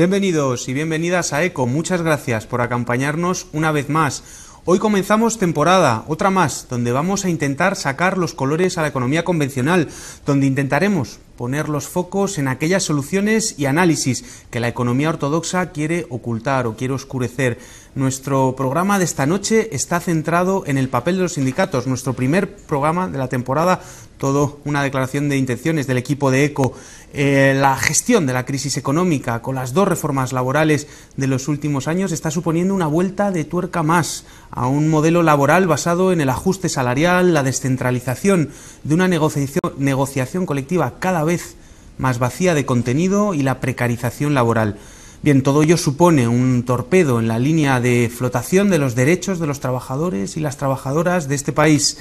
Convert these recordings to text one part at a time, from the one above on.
Bienvenidos y bienvenidas a ECO. Muchas gracias por acompañarnos una vez más. Hoy comenzamos temporada, otra más, donde vamos a intentar sacar los colores a la economía convencional, donde intentaremos poner los focos en aquellas soluciones y análisis que la economía ortodoxa quiere ocultar o quiere oscurecer. Nuestro programa de esta noche está centrado en el papel de los sindicatos. Nuestro primer programa de la temporada, todo una declaración de intenciones del equipo de ECO eh, la gestión de la crisis económica con las dos reformas laborales de los últimos años está suponiendo una vuelta de tuerca más a un modelo laboral basado en el ajuste salarial, la descentralización de una negociación, negociación colectiva cada vez más vacía de contenido y la precarización laboral. Bien, todo ello supone un torpedo en la línea de flotación de los derechos de los trabajadores y las trabajadoras de este país.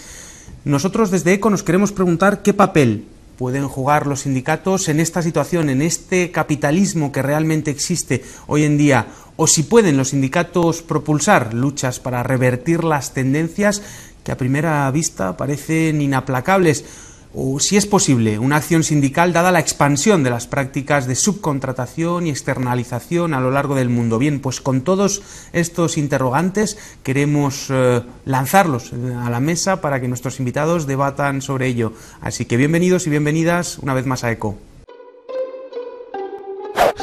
Nosotros desde ECO nos queremos preguntar qué papel pueden jugar los sindicatos en esta situación, en este capitalismo que realmente existe hoy en día, o si pueden los sindicatos propulsar luchas para revertir las tendencias que a primera vista parecen inaplacables o si es posible una acción sindical dada la expansión de las prácticas de subcontratación y externalización a lo largo del mundo. Bien, pues con todos estos interrogantes queremos eh, lanzarlos a la mesa para que nuestros invitados debatan sobre ello. Así que bienvenidos y bienvenidas una vez más a ECO.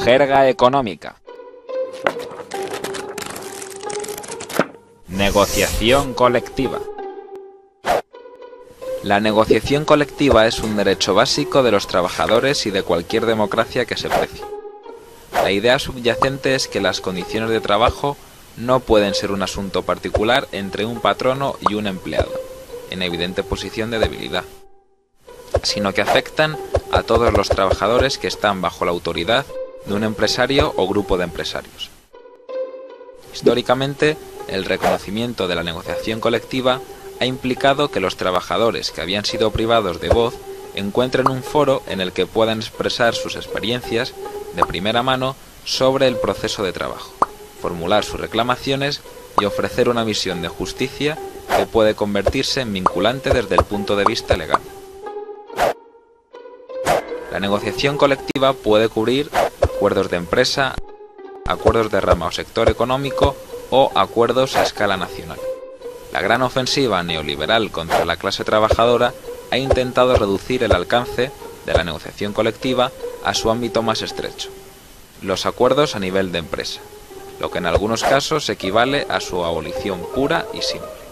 Jerga económica. Negociación colectiva. La negociación colectiva es un derecho básico de los trabajadores y de cualquier democracia que se precie. La idea subyacente es que las condiciones de trabajo no pueden ser un asunto particular entre un patrono y un empleado, en evidente posición de debilidad, sino que afectan a todos los trabajadores que están bajo la autoridad de un empresario o grupo de empresarios. Históricamente, el reconocimiento de la negociación colectiva ha implicado que los trabajadores que habían sido privados de voz encuentren un foro en el que puedan expresar sus experiencias de primera mano sobre el proceso de trabajo, formular sus reclamaciones y ofrecer una visión de justicia que puede convertirse en vinculante desde el punto de vista legal. La negociación colectiva puede cubrir acuerdos de empresa, acuerdos de rama o sector económico o acuerdos a escala nacional. La gran ofensiva neoliberal contra la clase trabajadora ha intentado reducir el alcance de la negociación colectiva a su ámbito más estrecho, los acuerdos a nivel de empresa, lo que en algunos casos equivale a su abolición pura y simple.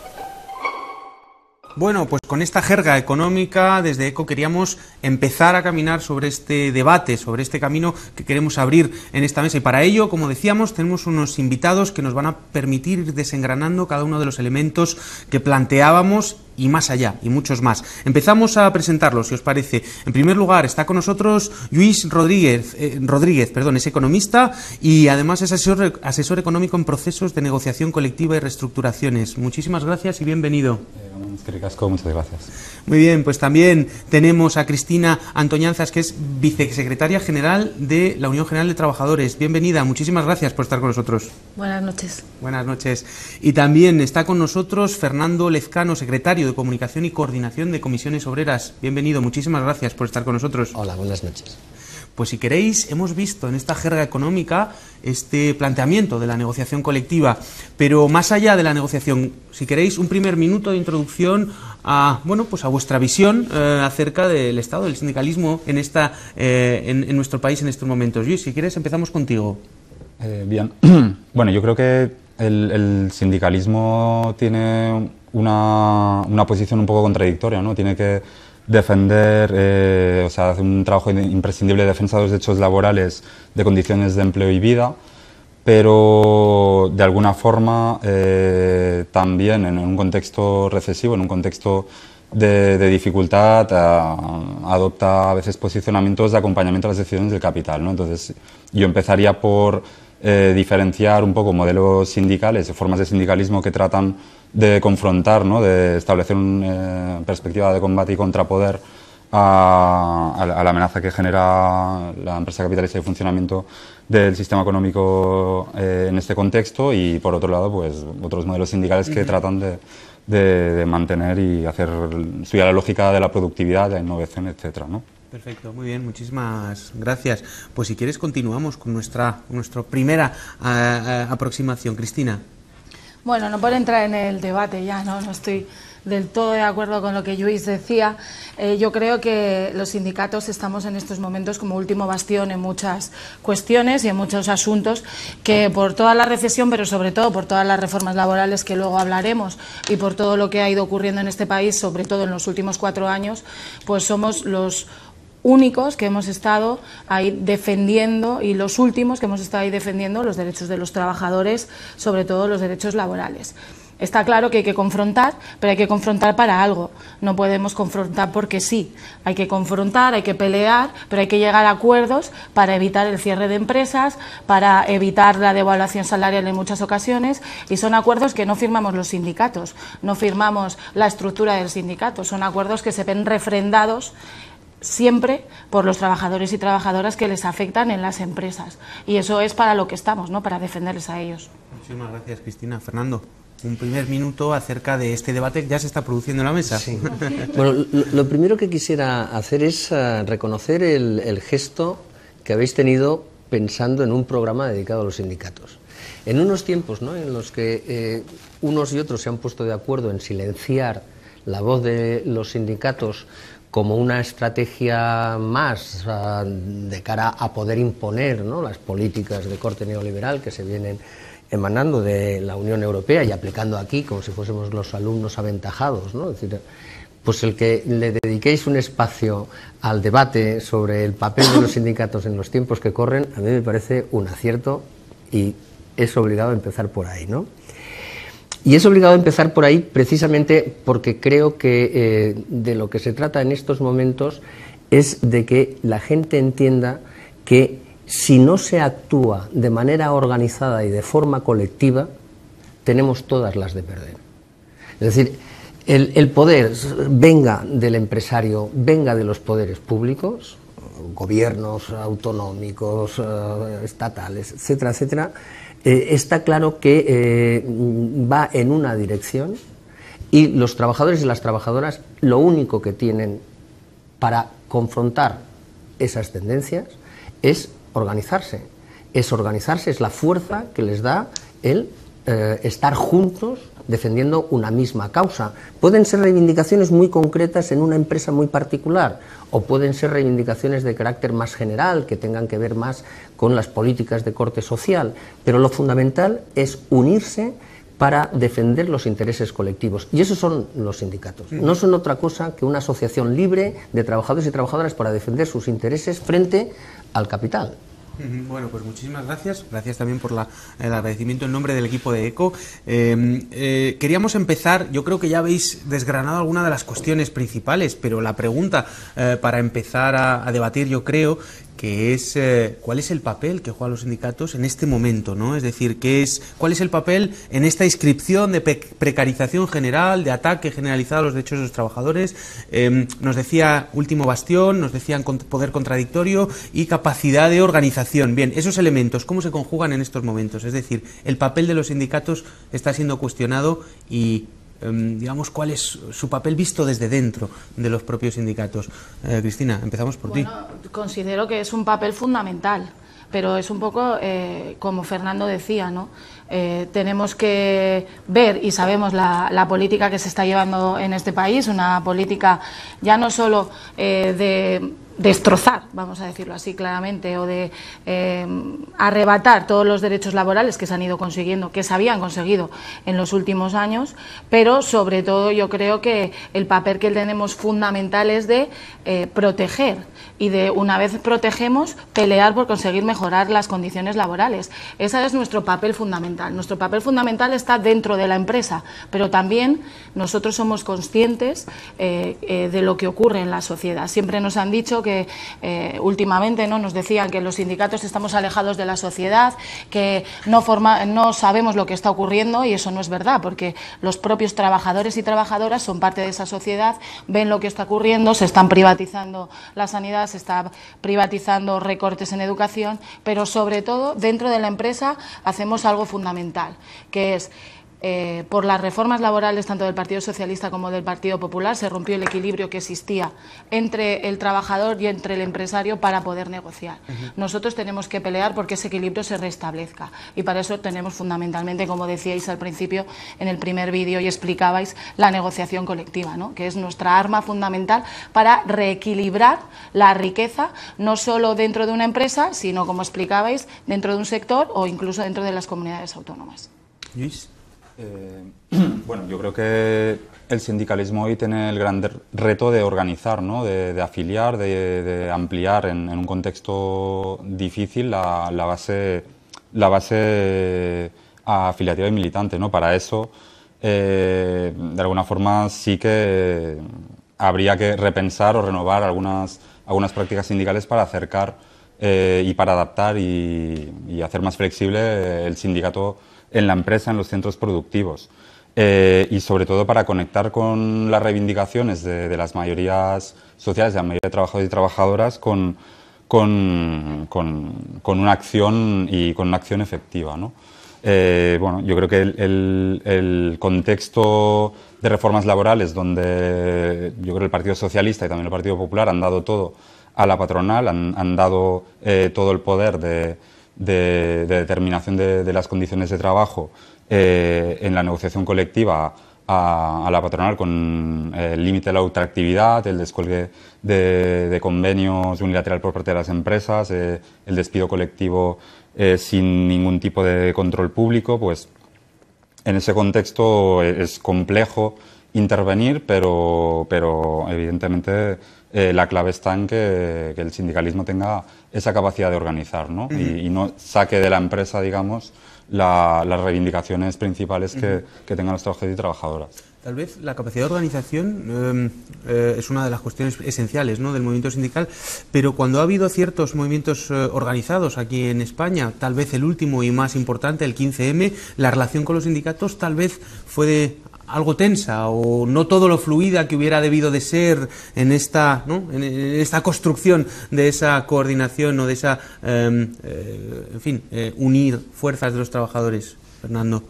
Bueno, pues con esta jerga económica desde ECO queríamos empezar a caminar sobre este debate, sobre este camino que queremos abrir en esta mesa. Y para ello, como decíamos, tenemos unos invitados que nos van a permitir ir desengranando cada uno de los elementos que planteábamos y más allá, y muchos más. Empezamos a presentarlos, si os parece. En primer lugar, está con nosotros Luis Rodríguez, eh, Rodríguez perdón, es economista y además es asesor, asesor económico en procesos de negociación colectiva y reestructuraciones. Muchísimas gracias y bienvenido. muchas gracias. Muy bien, pues también tenemos a Cristina Antoñanzas, que es vicesecretaria general de la Unión General de Trabajadores. Bienvenida, muchísimas gracias por estar con nosotros. Buenas noches. Buenas noches. Y también está con nosotros Fernando Lezcano, secretario de Comunicación y Coordinación de Comisiones Obreras. Bienvenido, muchísimas gracias por estar con nosotros. Hola, buenas noches. Pues si queréis, hemos visto en esta jerga económica este planteamiento de la negociación colectiva, pero más allá de la negociación, si queréis un primer minuto de introducción a bueno pues a vuestra visión eh, acerca del estado del sindicalismo en esta eh, en, nuestro país en estos momentos. Luis, si quieres empezamos contigo. Eh, bien, bueno, yo creo que el sindicalismo tiene una, una posición un poco contradictoria, ¿no? Tiene que defender, eh, o sea, hacer un trabajo imprescindible de defensa de los derechos laborales, de condiciones de empleo y vida, pero de alguna forma eh, también en un contexto recesivo, en un contexto de, dificultad, adopta a veces posicionamientos de acompañamiento a las decisiones del capital. ¿no? Entonces, yo empezaría por eh, diferenciar un poco modelos sindicales, formas de sindicalismo que tratan de confrontar, ¿no? de establecer una eh, perspectiva de combate y contrapoder a, la, amenaza que genera la empresa capitalista y el funcionamiento del sistema económico eh, en este contexto y por otro lado pues otros modelos sindicales que tratan de, de, mantener y hacer suya la lógica de la productividad, de la innovación, etcétera, ¿no? Perfecto, muy bien, muchísimas gracias. Pues si quieres continuamos con nuestra, nuestra primera aproximación. Cristina. Bueno, no por entrar en el debate ya, ¿no? No estoy del todo de acuerdo con lo que Luis decía. Eh, yo creo que los sindicatos estamos en estos momentos como último bastión en muchas cuestiones y en muchos asuntos que por toda la recesión, pero sobre todo por todas las reformas laborales que luego hablaremos y por todo lo que ha ido ocurriendo en este país, sobre todo en los últimos cuatro años, pues somos los únicos que hemos estado ahí defendiendo y los últimos que hemos estado ahí defendiendo los derechos de los trabajadores, sobre todo los derechos laborales. Está claro que hay que confrontar, pero hay que confrontar para algo. No podemos confrontar porque sí. Hay que confrontar, hay que pelear, pero hay que llegar a acuerdos para evitar el cierre de empresas, para evitar la devaluación salarial en muchas ocasiones. Y son acuerdos que no firmamos los sindicatos, no firmamos la estructura del sindicato. Son acuerdos que se ven refrendados siempre por los trabajadores y trabajadoras que les afectan en las empresas. Y eso es para lo que estamos, ¿no? para defenderles a ellos. Muchísimas gracias, Cristina. Fernando un primer minuto acerca de este debate que ya se está produciendo en la mesa. bueno, lo, primero que quisiera hacer es eh, reconocer el, gesto que habéis tenido pensando en un programa dedicado a los sindicatos. En unos tiempos ¿no? en los que eh, unos y otros se han puesto de acuerdo en silenciar la voz de los sindicatos como una estrategia más de cara a poder imponer las políticas de corte neoliberal que se vienen emanando de la Unión Europea y aplicando aquí como si fuésemos los alumnos aventajados. ¿no? Es decir, pues el que le dediquéis un espacio al debate sobre el papel de los sindicatos en los tiempos que corren, a mí me parece un acierto y es obligado a empezar por ahí. ¿no? Y es obligado empezar por ahí precisamente porque creo que eh, de lo que se trata en estos momentos es de que la gente entienda que si no se actúa de manera organizada y de forma colectiva, tenemos todas las de perder. Es decir, el, poder venga del empresario, venga de los poderes públicos, gobiernos autonómicos, eh, estatales, etcétera, etcétera, eh, está claro que eh, va en una dirección y los trabajadores y las trabajadoras lo único que tienen para confrontar esas tendencias es organizarse. Es organizarse, es la fuerza que les da el eh, estar juntos defendiendo una misma causa. Pueden ser reivindicaciones muy concretas en una empresa muy particular o pueden ser reivindicaciones de carácter más general que tengan que ver más con las políticas de corte social, pero lo fundamental es unirse para defender los intereses colectivos. Y esos son los sindicatos. No son otra cosa que una asociación libre de trabajadores y trabajadoras para defender sus intereses frente al capital. Bueno, pues muchísimas gracias. Gracias también por el agradecimiento en nombre del equipo de ECO. Em, eh, queríamos empezar, yo creo que ya habéis desgranado alguna de las cuestiones principales, pero la pregunta eh, para empezar a, debatir, yo creo, que es eh, cuál es el papel que juegan los sindicatos en este momento, ¿no? Es decir, ¿qué es, cuál es el papel en esta inscripción de precarización general, de ataque generalizado a los derechos de los trabajadores. Em, nos decía último bastión, nos decían poder contradictorio y capacidad de organización. Bien, esos elementos, ¿cómo se conjugan en estos momentos? Es decir, el papel de los sindicatos está siendo cuestionado y digamos, cuál es su papel visto desde dentro de los propios sindicatos. Eh, Cristina, empezamos por ti. Considero que es un papel fundamental, pero es un poco eh, como Fernando decía, ¿no? Eh, tenemos que ver y sabemos la, la, política que se está llevando en este país, una política ya no solo de destrozar, vamos a decirlo así claramente, o de eh, arrebatar todos los derechos laborales que se han ido consiguiendo, que se habían conseguido en los últimos años, pero sobre todo yo creo que el papel que tenemos fundamental es de eh, proteger y de una vez protegemos, pelear por conseguir mejorar las condiciones laborales. Ese es nuestro papel fundamental. Nuestro papel fundamental está dentro de la empresa, pero también nosotros somos conscientes eh, de lo que ocurre en la sociedad. Siempre nos han dicho que eh, últimamente ¿no? nos decían que los sindicatos estamos alejados de la sociedad, que no, forma, no sabemos lo que está ocurriendo y eso no es verdad, porque los propios trabajadores y trabajadoras son parte de esa sociedad, ven lo que está ocurriendo, se están privatizando la sanidad, se está privatizando recortes en educación, pero sobre todo dentro de la empresa hacemos algo fundamental, que es eh, por las reformas laborales tanto del Partido Socialista como del Partido Popular se rompió el equilibrio que existía entre el trabajador y entre el empresario para poder negociar. Nosotros tenemos que pelear porque ese equilibrio se restablezca y para eso tenemos fundamentalmente, como decíais al principio en el primer vídeo y explicabais, la negociación colectiva, ¿no? que es nuestra arma fundamental para reequilibrar la riqueza no solo dentro de una empresa, sino, como explicabais, dentro de un sector o incluso dentro de las comunidades autónomas. Luis. Eh, bueno, yo creo que el sindicalismo hoy tiene el gran reto de organizar, ¿no? de, afiliar, de, ampliar en, un contexto difícil la, base, la base afiliativa y militante. ¿no? Para eso, eh, de alguna forma, sí que habría que repensar o renovar algunas, algunas prácticas sindicales para acercar eh, y para adaptar y hacer más flexible el sindicato en la empresa, en los centros productivos. Eh, y sobre todo para conectar con las reivindicaciones de, las mayorías sociales, de la mayoría de trabajadores y trabajadoras, con, con, con, una acción y con una acción efectiva. ¿no? Eh, bueno, yo creo que el, el, contexto de reformas laborales, donde yo creo que el Partido Socialista y también el Partido Popular han dado todo a la patronal, han, han dado eh, todo el poder de, de, determinación de, las condiciones de trabajo eh, en la negociación colectiva a, la patronal con el límite de la ultraactividad, el descuelgue de, convenios unilateral por parte de las empresas, eh, el despido colectivo eh, sin ningún tipo de control público, pues en ese contexto es complejo intervenir, pero, pero evidentemente eh, la clave está en que, el sindicalismo tenga esa capacidad de organizar ¿no? y, no saque de la empresa, digamos, las reivindicaciones principales que, tengan los trabajadores y trabajadoras. Tal vez la capacidad de organización em, eh, es una de las cuestiones esenciales ¿no? del movimiento sindical, pero cuando ha habido ciertos movimientos eh, organizados aquí en España, tal vez el último y más importante, el 15M, la relación con los sindicatos tal vez fue de algo tensa o no todo lo fluida que hubiera debido de ser en esta, en, esta construcción de esa coordinación o de esa, em, eh, en fin, eh, unir fuerzas de los trabajadores, Fernando.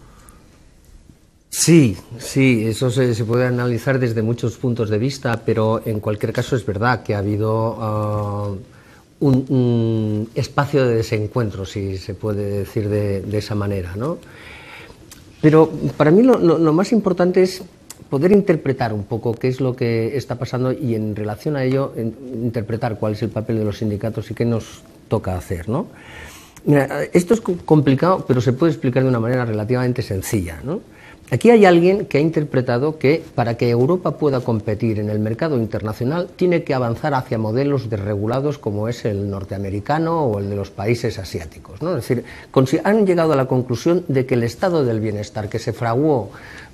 Sí, sí, eso se, puede analizar desde muchos puntos de vista, pero en cualquier caso es verdad que ha habido ah, un, espacio de desencuentro, si se puede decir de, de esa manera, ¿no? Pero para mí lo, más importante es poder interpretar un poco qué es lo que está pasando y en relación a ello interpretar cuál es el papel de los sindicatos y qué nos toca hacer. ¿no? esto es complicado, pero se puede explicar de una manera relativamente sencilla. ¿no? Aquí hay alguien que ha interpretado que para que Europa pueda competir en el mercado internacional tiene que avanzar hacia modelos desregulados como es el norteamericano o el de los países asiáticos. ¿no? Es decir, han llegado a la conclusión de que el estado del bienestar que se fraguó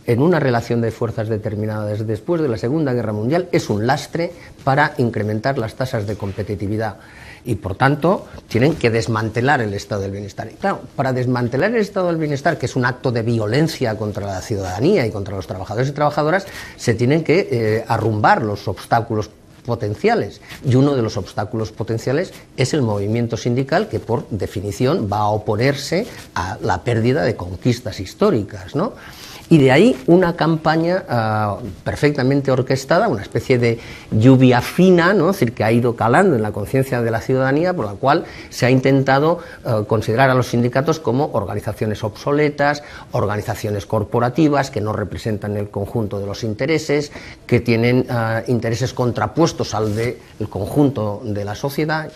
en una relación de fuerzas determinadas después de la Segunda Guerra Mundial es un lastre para incrementar las tasas de competitividad y por tanto tienen que desmantelar el estado del bienestar. Y claro, para desmantelar el estado del bienestar, que es un acto de violencia contra la ciudadanía y contra los trabajadores y trabajadoras, se tienen que eh, arrumbar los obstáculos potenciales. Y uno de los obstáculos potenciales es el movimiento sindical que por definición va a oponerse a la pérdida de conquistas históricas, ¿no? Y de ahí una campaña ah, perfectamente orquestada, una especie de lluvia fina, ¿no? es decir, que ha ido calando en la conciencia de la ciudadanía, por la cual se ha intentado ah, considerar a los sindicatos como organizaciones obsoletas, organizaciones corporativas que no representan el conjunto de los intereses, que tienen ah, intereses contrapuestos al del conjunto de la sociedad.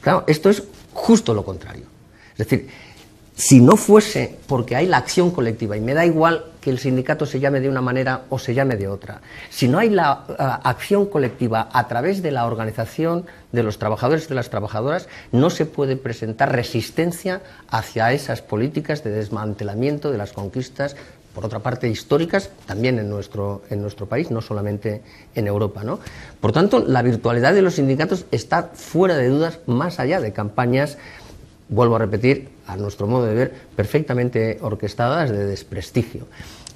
Claro, esto es justo lo contrario. Es decir, si no fuese porque hay la acción colectiva, y me da igual que el sindicato se llame de una manera o se llame de otra, si no hay la eh, acción colectiva a través de la organización de los trabajadores y de las trabajadoras, no se puede presentar resistencia hacia esas políticas de desmantelamiento de las conquistas por otra parte, históricas también en nuestro, en nuestro país, no solamente en Europa. ¿no? Por tanto, la virtualidad de los sindicatos está fuera de dudas, más allá de campañas, vuelvo a repetir, a nuestro modo de ver, perfectamente orquestadas de desprestigio.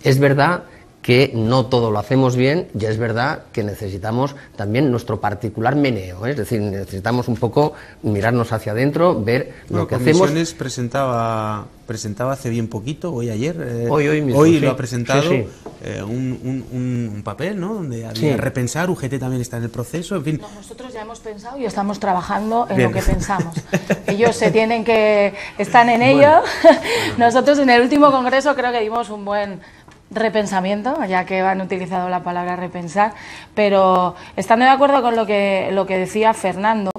Es verdad que no todo lo hacemos bien y es verdad que necesitamos también nuestro particular meneo, ¿eh? es decir, necesitamos un poco mirarnos hacia adentro, ver lo que hacemos. presentaba presentaba hace bien poquito, hoy ayer, eh, hoy, hoy, lo ha presentado eh, un, un, papel, ¿no? Donde había repensar, UGT también está en el proceso, en fin. nosotros ya hemos pensado y estamos trabajando en lo que pensamos. Ellos se tienen que están en ello. nosotros en el último congreso creo que dimos un buen repensamiento, ya que han utilizado la palabra repensar, pero estando de acuerdo con lo que, lo que decía Fernando,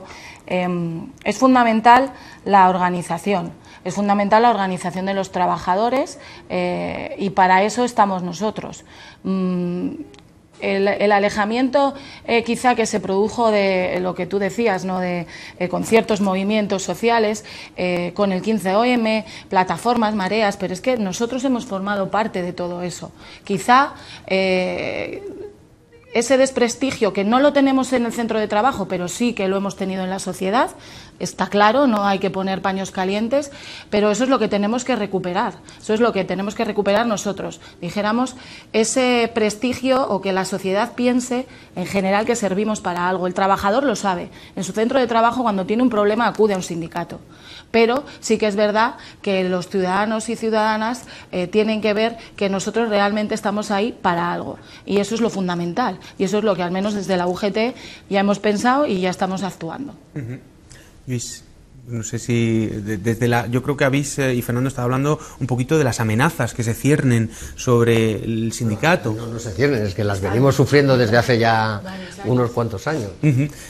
em, es fundamental la organización. Es fundamental la organización de los trabajadores eh, y para eso estamos nosotros. Mm, el, alejamiento eh, quizá que se produjo de lo que tú decías, ¿no? de eh, con ciertos movimientos sociales, eh, con el 15OM, plataformas, mareas, pero es que nosotros hemos formado parte de todo eso. Quizá ese desprestigio que no lo tenemos en el centro de trabajo, pero sí que lo hemos tenido en la sociedad, está claro, no hay que poner paños calientes, pero eso es lo que tenemos que recuperar, eso es lo que tenemos que recuperar nosotros. Dijéramos ese prestigio o que la sociedad piense en general que servimos para algo. El trabajador lo sabe, en su centro de trabajo cuando tiene un problema acude a un sindicato, pero sí que es verdad que los ciudadanos y ciudadanas eh, tienen que ver que nosotros realmente estamos ahí para algo y eso es lo fundamental y eso es lo que al menos desde la UGT ya hemos pensado y ya estamos actuando. Luis, no sé si desde la. Yo creo que habéis, eh, y Fernando estaba hablando un poquito de las amenazas que se ciernen sobre el sindicato. No, no, se ciernen, es que las venimos sufriendo desde hace ya unos cuantos años.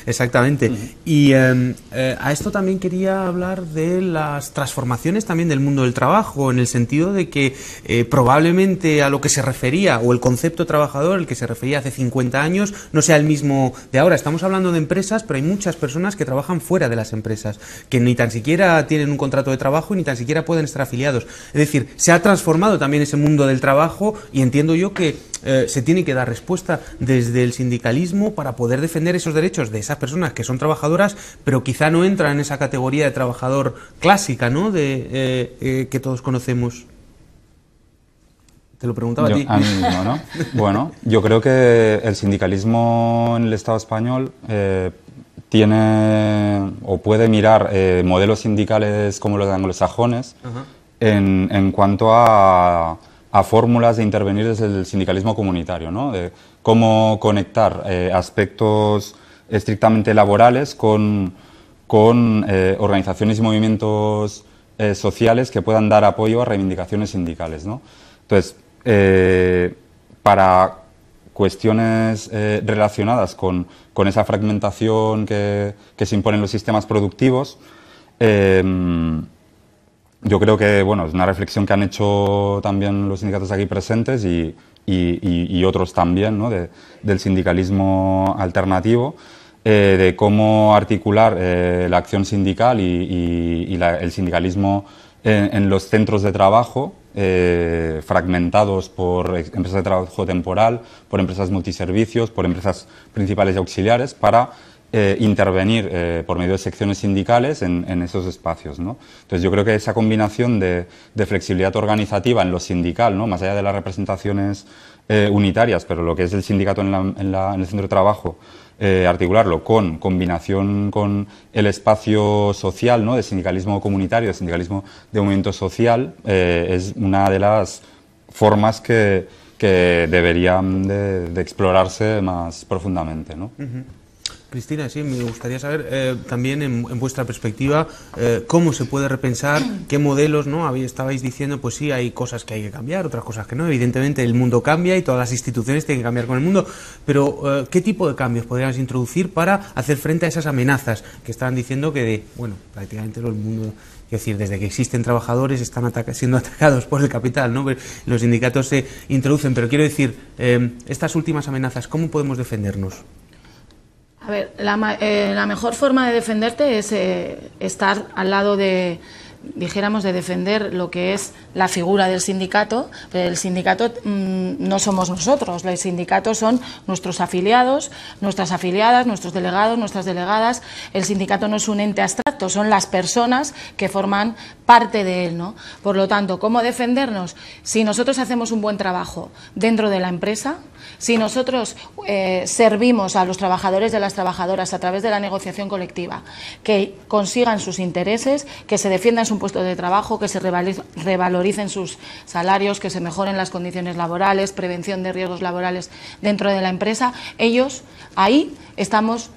exactamente. Y em, eh, a esto también quería hablar de las transformaciones también del mundo del trabajo, en el sentido de que eh, probablemente a lo que se refería, o el concepto trabajador, el que se refería hace 50 años, no sea el mismo de ahora. Estamos hablando de empresas, pero hay muchas personas que trabajan fuera de las empresas, que ni tan siquiera tienen un contrato de trabajo y ni tan siquiera pueden estar afiliados. Es decir, se ha transformado también ese mundo del trabajo y entiendo yo que eh, se tiene que dar respuesta desde el sindicalismo para poder defender esos derechos de esas personas que son trabajadoras, pero quizá no entran en esa categoría de trabajador clásica, ¿no? De, eh, eh, que todos conocemos. Te lo preguntaba a ti. A mí mismo, ¿no? bueno, yo creo que el sindicalismo en el Estado español tiene o puede mirar eh, modelos sindicales como los de anglosajones en, en, cuanto a, a, fórmulas de intervenir desde el sindicalismo comunitario, ¿no? de cómo conectar eh, aspectos estrictamente laborales con, con eh, organizaciones y movimientos sociales que puedan dar apoyo a reivindicaciones sindicales. ¿no? Entonces, para cuestiones eh, relacionadas con, con, esa fragmentación que, que, se impone en los sistemas productivos. Em, yo creo que bueno, es una reflexión que han hecho también los sindicatos aquí presentes y, y, otros también ¿no? de, del sindicalismo alternativo, eh, de cómo articular eh, la acción sindical y, el sindicalismo en, en, los centros de trabajo eh, fragmentados por empresas de trabajo temporal, por empresas multiservicios, por empresas principales y auxiliares, para eh, intervenir eh, por medio de secciones sindicales en, esos espacios. Entonces yo creo que esa combinación de, flexibilidad organizativa en lo sindical, ¿no? más allá de las representaciones unitarias, pero lo que es el sindicato en el centro de trabajo, eh, articularlo con combinación con el espacio social, ¿no? de sindicalismo comunitario, de sindicalismo de movimiento social, eh, es una de las formas que, que deberían de, explorarse más profundamente. ¿no? Cristina, sí, me gustaría saber eh, también en, vuestra perspectiva eh, cómo se puede repensar, qué modelos, ¿no? Estabais diciendo, pues sí, hay cosas que hay que cambiar, otras cosas que no. Evidentemente el mundo cambia y todas las instituciones tienen que cambiar con el mundo, pero eh, ¿qué tipo de cambios podríamos introducir para hacer frente a esas amenazas que estaban diciendo que, bueno, prácticamente todo el mundo es decir, desde que existen trabajadores están siendo atacados por el capital, ¿no? Los sindicatos se introducen, pero quiero decir, estas últimas amenazas, ¿cómo podemos defendernos? A ver, la, eh, la, mejor forma de defenderte es eh, estar al lado de, dijéramos de defender lo que es la figura del sindicato, pero el sindicato mm, no somos nosotros, los sindicatos son nuestros afiliados, nuestras afiliadas, nuestros delegados, nuestras delegadas. El sindicato no es un ente abstracto, son las personas que forman parte de él, ¿no? Por lo tanto, ¿cómo defendernos? Si nosotros hacemos un buen trabajo dentro de la empresa, si nosotros eh, servimos a los trabajadores y a las trabajadoras a través de la negociación colectiva, que consigan sus intereses, que se defiendan su puesto de trabajo, que se revaloricen sus salarios, que se mejoren las condiciones laborales, prevención de riesgos laborales dentro de la empresa, ellos ahí estamos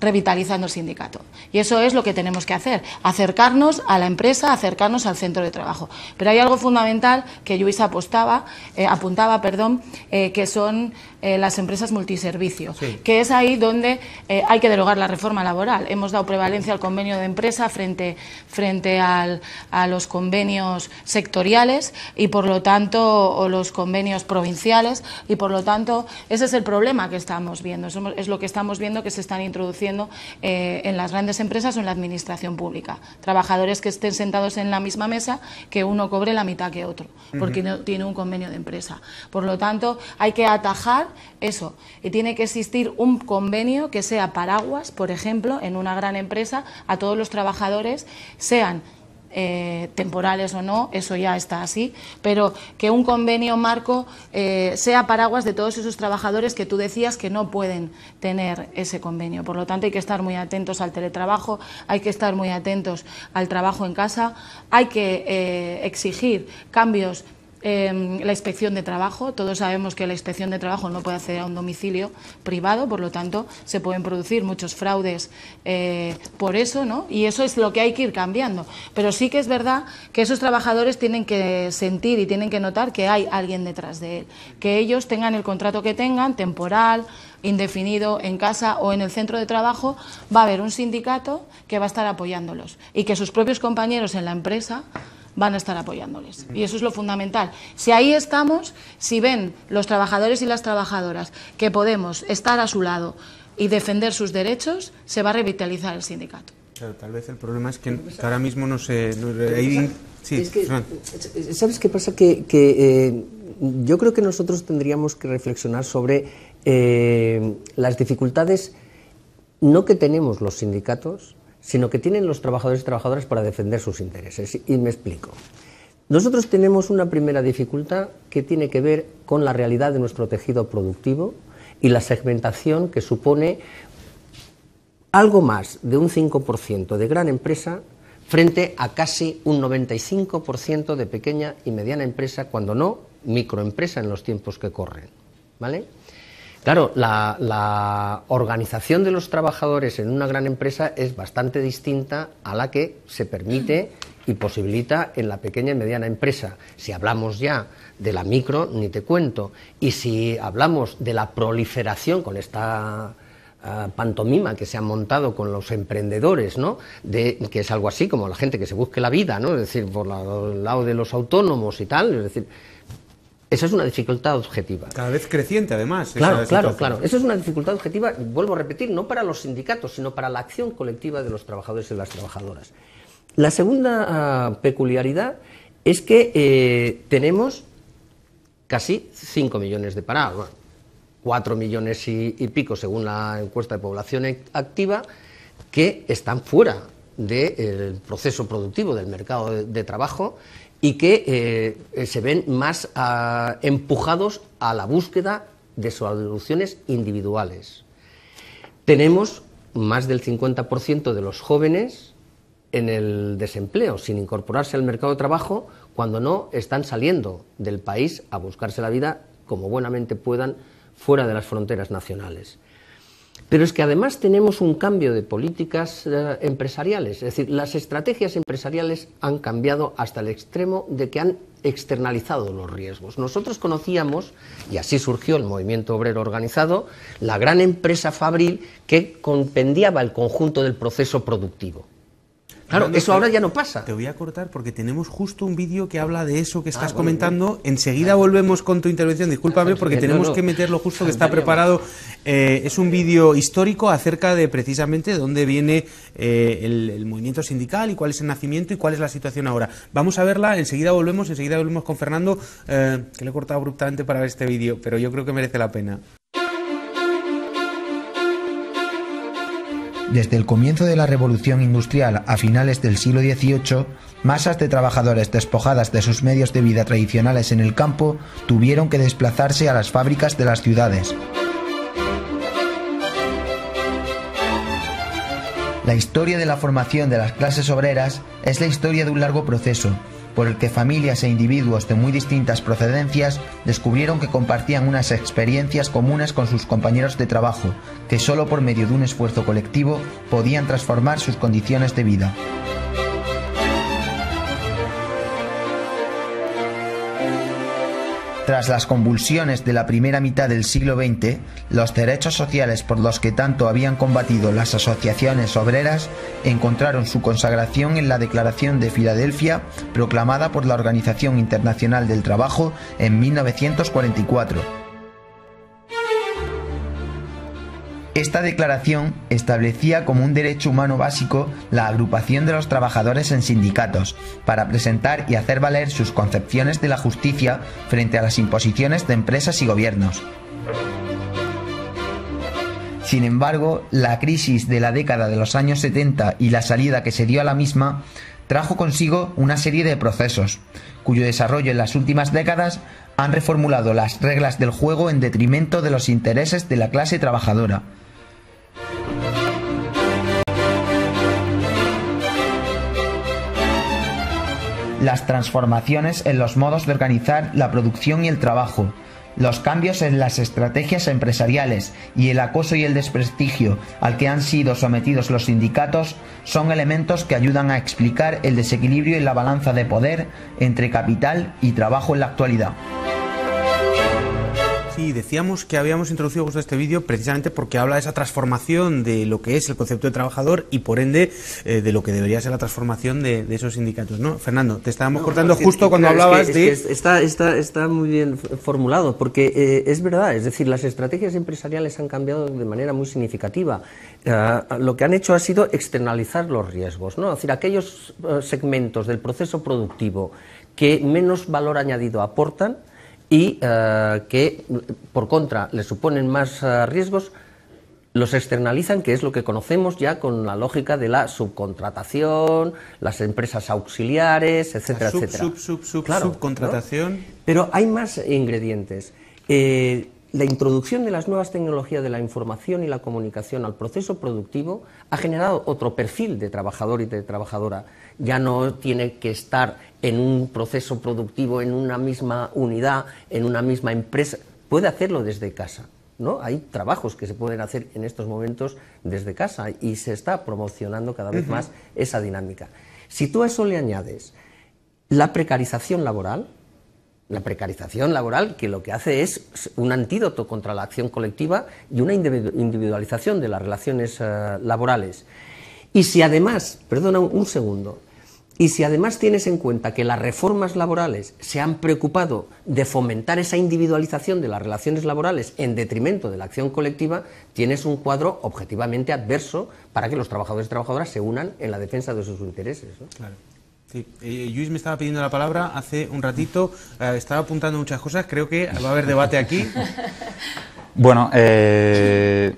revitalizando el sindicato. Y eso es lo que tenemos que hacer, acercarnos a la empresa, acercarnos al centro de trabajo. Pero hay algo fundamental que Luis apostaba, eh, apuntaba, perdón, eh, que son eh, las empresas multiservicio, que es ahí donde hay que derogar la reforma laboral. Hemos dado prevalencia al convenio de empresa frente, frente al, a los convenios sectoriales y por lo tanto, o los convenios provinciales, y por lo tanto, ese es el problema que estamos viendo, es lo que estamos viendo que se están introduciendo eh, en las grandes empresas o en la administración pública. Trabajadores que estén sentados en la misma mesa, que uno cobre la mitad que otro, porque no tiene un convenio de empresa. Por lo tanto, hay que atajar eso. Y tiene que existir un convenio que sea paraguas, por ejemplo, en una gran empresa, a todos los trabajadores, sean eh, temporales o no, eso ya está así, pero que un convenio marco eh, sea paraguas de todos esos trabajadores que tú decías que no pueden tener ese convenio. Por lo tanto, hay que estar muy atentos al teletrabajo, hay que estar muy atentos al trabajo en casa, hay que eh, exigir cambios Em, la inspección de trabajo. Todos sabemos que la inspección de trabajo no puede hacer a un domicilio privado, por lo tanto, se pueden producir muchos fraudes eh, por eso, ¿no? Y eso es lo que hay que ir cambiando. Pero sí que es verdad que esos trabajadores tienen que sentir y tienen que notar que hay alguien detrás de él. Que ellos tengan el contrato que tengan, temporal, indefinido en casa o en el centro de trabajo, va a haber un sindicato que va a estar apoyándolos y que sus propios compañeros en la empresa van a estar apoyándoles. Y eso es lo fundamental. Si ahí estamos, si ven los trabajadores y las trabajadoras que podemos estar a su lado y defender sus derechos, se va a revitalizar el sindicato. Claro, tal vez el problema es que ahora mismo no se... ¿Sabes qué pasa? Que, eh, yo creo que nosotros tendríamos que reflexionar sobre eh, las dificultades no que tenemos los sindicatos, sino que tienen los trabajadores y trabajadoras para defender sus intereses. Y me explico. Nosotros tenemos una primera dificultad que tiene que ver con la realidad de nuestro tejido productivo y la segmentación que supone algo más de un 5% de gran empresa frente a casi un 95% de pequeña y mediana empresa, cuando no microempresa en los tiempos que corren. ¿Vale? Claro, la, organización de los trabajadores en una gran empresa es bastante distinta a la que se permite y posibilita en la pequeña y mediana empresa. Si hablamos ya de la micro, ni te cuento. Y si hablamos de la proliferación con esta ah, pantomima que se ha montado con los emprendedores, ¿no? De, que es algo así como la gente que se busque la vida, ¿no? Es decir, por el lado de los autónomos y tal, es decir, esa es una dificultad objetiva. Cada vez creciente, además. Claro, claro, claro. Esa es una dificultad objetiva, vuelvo a repetir, no para los sindicatos, sino para la acción colectiva de los trabajadores y las trabajadoras. La segunda ah, peculiaridad es que eh, tenemos casi 5 millones de parados, 4 millones y, pico según la encuesta de población activa, que están fuera del proceso productivo del mercado de trabajo y que eh, se ven más ah, empujados a la búsqueda de soluciones individuales. Tenemos más del 50% de los jóvenes en el desempleo, sin incorporarse al mercado de trabajo, cuando no están saliendo del país a buscarse la vida como buenamente puedan fuera de las fronteras nacionales. Pero es que además tenemos un cambio de políticas eh, empresariales, es decir, las estrategias empresariales han cambiado hasta el extremo de que han externalizado los riesgos. Nosotros conocíamos, y así surgió el movimiento obrero organizado, la gran empresa Fabril que compendiaba el conjunto del proceso productivo. Claro, eso ahora ya no pasa. Te voy a cortar porque tenemos justo un vídeo que habla de eso que estás ah, comentando. Enseguida volvemos con tu intervención. Discúlpame porque tenemos que meterlo justo que está preparado. Eh, es un vídeo histórico acerca de precisamente dónde viene eh, el, movimiento sindical y cuál es el nacimiento y cuál es la situación ahora. Vamos a verla, enseguida volvemos, enseguida volvemos con Fernando, eh, que le he cortado abruptamente para ver este vídeo, pero yo creo que merece la pena. Desde el comienzo de la revolución industrial a finales del siglo XVIII, masas de trabajadores despojadas de sus medios de vida tradicionales en el campo tuvieron que desplazarse a las fábricas de las ciudades. La historia de la formación de las clases obreras es la historia de un largo proceso, por el que familias e individuos de muy distintas procedencias descubrieron que compartían unas experiencias comunes con sus compañeros de trabajo, que solo por medio de un esfuerzo colectivo podían transformar sus condiciones de vida. Tras las convulsiones de la primera mitad del siglo XX, los derechos sociales por los que tanto habían combatido las asociaciones obreras encontraron su consagración en la Declaración de Filadelfia proclamada por la Organización Internacional del Trabajo en 1944 Esta declaración establecía como un derecho humano básico la agrupación de los trabajadores en sindicatos para presentar y hacer valer sus concepciones de la justicia frente a las imposiciones de empresas y gobiernos. Sin embargo, la crisis de la década de los años 70 y la salida que se dio a la misma trajo consigo una serie de procesos, cuyo desarrollo en las últimas décadas han reformulado las reglas del juego en detrimento de los intereses de la clase trabajadora, las transformaciones en los modos de organizar la producción y el trabajo, los cambios en las estrategias empresariales y el acoso y el desprestigio al que han sido sometidos los sindicatos son elementos que ayudan a explicar el desequilibrio en la balanza de poder entre capital y trabajo en la actualidad. Sí, decíamos que habíamos introducido justo este vídeo precisamente porque habla de esa transformación de lo que es el concepto de trabajador y por ende eh, de lo que debería ser la transformación de, esos sindicatos, ¿no? Fernando, te estábamos cortando justo cuando hablabas de... está, está, está, muy bien formulado porque eh, es verdad, es decir, las estrategias empresariales han cambiado de manera muy significativa. Eh, lo que han hecho ha sido externalizar los riesgos, ¿no? Es decir, aquellos segmentos del proceso productivo que menos valor añadido aportan, y eh, que, por contra, le suponen más eh, riesgos, los externalizan, que es lo que conocemos ya con la lógica de la subcontratación, las empresas auxiliares, etcétera, sub, etcétera. Sub, sub, subcontratación. Pero hay más ingredientes. Eh, la introducción de las nuevas tecnologías de la información y la comunicación al proceso productivo ha generado otro perfil de trabajador y de trabajadora. Ya no tiene que estar en un proceso productivo, en una misma unidad, en una misma empresa. Puede hacerlo desde casa. ¿no? Hay trabajos que se pueden hacer en estos momentos desde casa y se está promocionando cada vez más esa dinámica. Si tú a eso le añades la precarización laboral, la precarización laboral que lo que hace es un antídoto contra la acción colectiva y una individualización de las relaciones eh, laborales. Y si además, perdona un segundo, y si además tienes en cuenta que las reformas laborales se han preocupado de fomentar esa individualización de las relaciones laborales en detrimento de la acción colectiva, tienes un cuadro objetivamente adverso para que los trabajadores y trabajadoras se unan en la defensa de sus intereses. Claro. Sí. Eh, Luis me estaba pidiendo la palabra hace un ratito, eh, estaba apuntando muchas cosas, creo que va a haber debate aquí. Bueno, eh,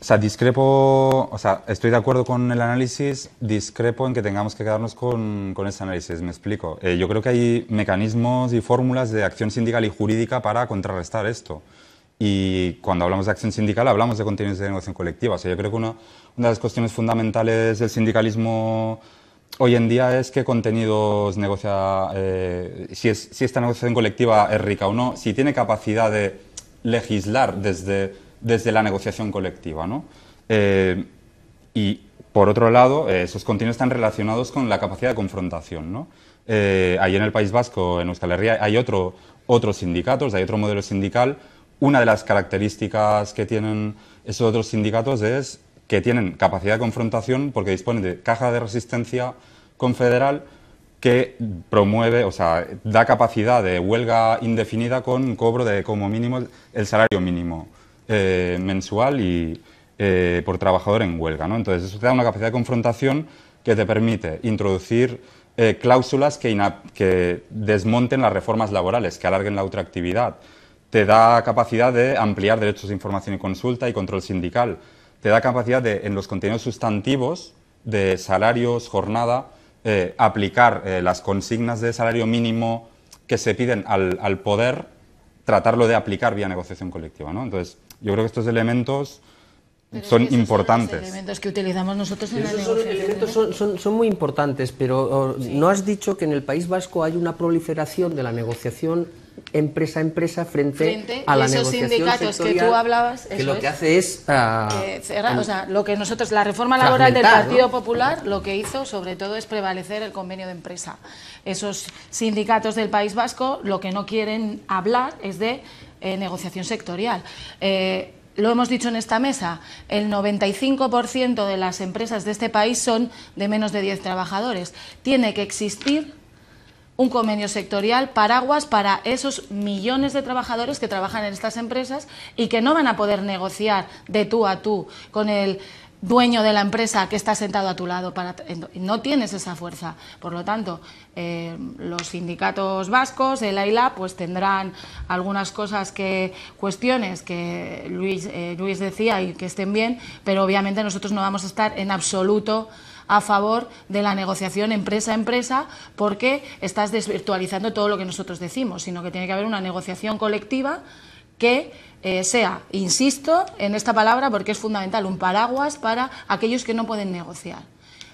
o sea, discrepo, o sea, estoy de acuerdo con el análisis, discrepo en que tengamos que quedarnos con, con ese análisis, me explico. yo creo que hay mecanismos y fórmulas de acción sindical y jurídica para contrarrestar esto. Y cuando hablamos de acción sindical hablamos de contenidos de negociación colectiva. O sea, yo creo que una, una de las cuestiones fundamentales del sindicalismo hoy en día es qué contenidos negocia, eh, si, es, si esta negociación colectiva es rica o no, si tiene capacidad de legislar desde, desde la negociación colectiva. ¿no? Eh, y por otro lado, eh, esos contenidos están relacionados con la capacidad de confrontación. ¿no? en el País Vasco, en Euskal Herria, hay otro, otros sindicatos, hay otro modelo sindical. Una de las características que tienen esos otros sindicatos es que tienen capacidad de confrontación porque disponen de caja de resistencia confederal que promueve, o sea, da capacidad de huelga indefinida con cobro de como mínimo el salario mínimo eh, mensual y eh, por trabajador en huelga. ¿no? Entonces, eso te da una capacidad de confrontación que te permite introducir eh, cláusulas que, desmonten las reformas laborales, que alarguen la ultraactividad. Te da capacidad de ampliar derechos de información y consulta y control sindical. Te da capacidad de, en los contenidos sustantivos de salarios, jornada, eh, aplicar eh, las consignas de salario mínimo que se piden al, al, poder, tratarlo de aplicar vía negociación colectiva. ¿no? Entonces, yo creo que estos elementos son importantes. Son los elementos que utilizamos nosotros en la son, elementos son, son, muy importantes, pero no has dicho que en el País Vasco hay una proliferación de la negociación empresa a empresa frente, a la esos sindicatos que tú hablabas que lo que hace es uh, o sea, lo que nosotros la reforma laboral del Partido Popular lo que hizo sobre todo es prevalecer el convenio de empresa. Esos sindicatos del País Vasco lo que no quieren hablar es de eh, negociación sectorial. Eh, lo hemos dicho en esta mesa, el 95% de las empresas de este país son de menos de 10 trabajadores. Tiene que existir un convenio sectorial paraguas para esos millones de trabajadores que trabajan en estas empresas y que no van a poder negociar de tú a tú con el dueño de la empresa que está sentado a tu lado. Para, no tienes esa fuerza. Por lo tanto, eh, los sindicatos vascos, el AILA, pues tendrán algunas cosas que, cuestiones que Luis, eh, Luis decía y que estén bien, pero obviamente nosotros no vamos a estar en absoluto a favor de la negociación empresa a empresa porque estás desvirtualizando todo lo que nosotros decimos, sino que tiene que haber una negociación colectiva que eh, sea, insisto en esta palabra porque es fundamental, un paraguas para aquellos que no pueden negociar.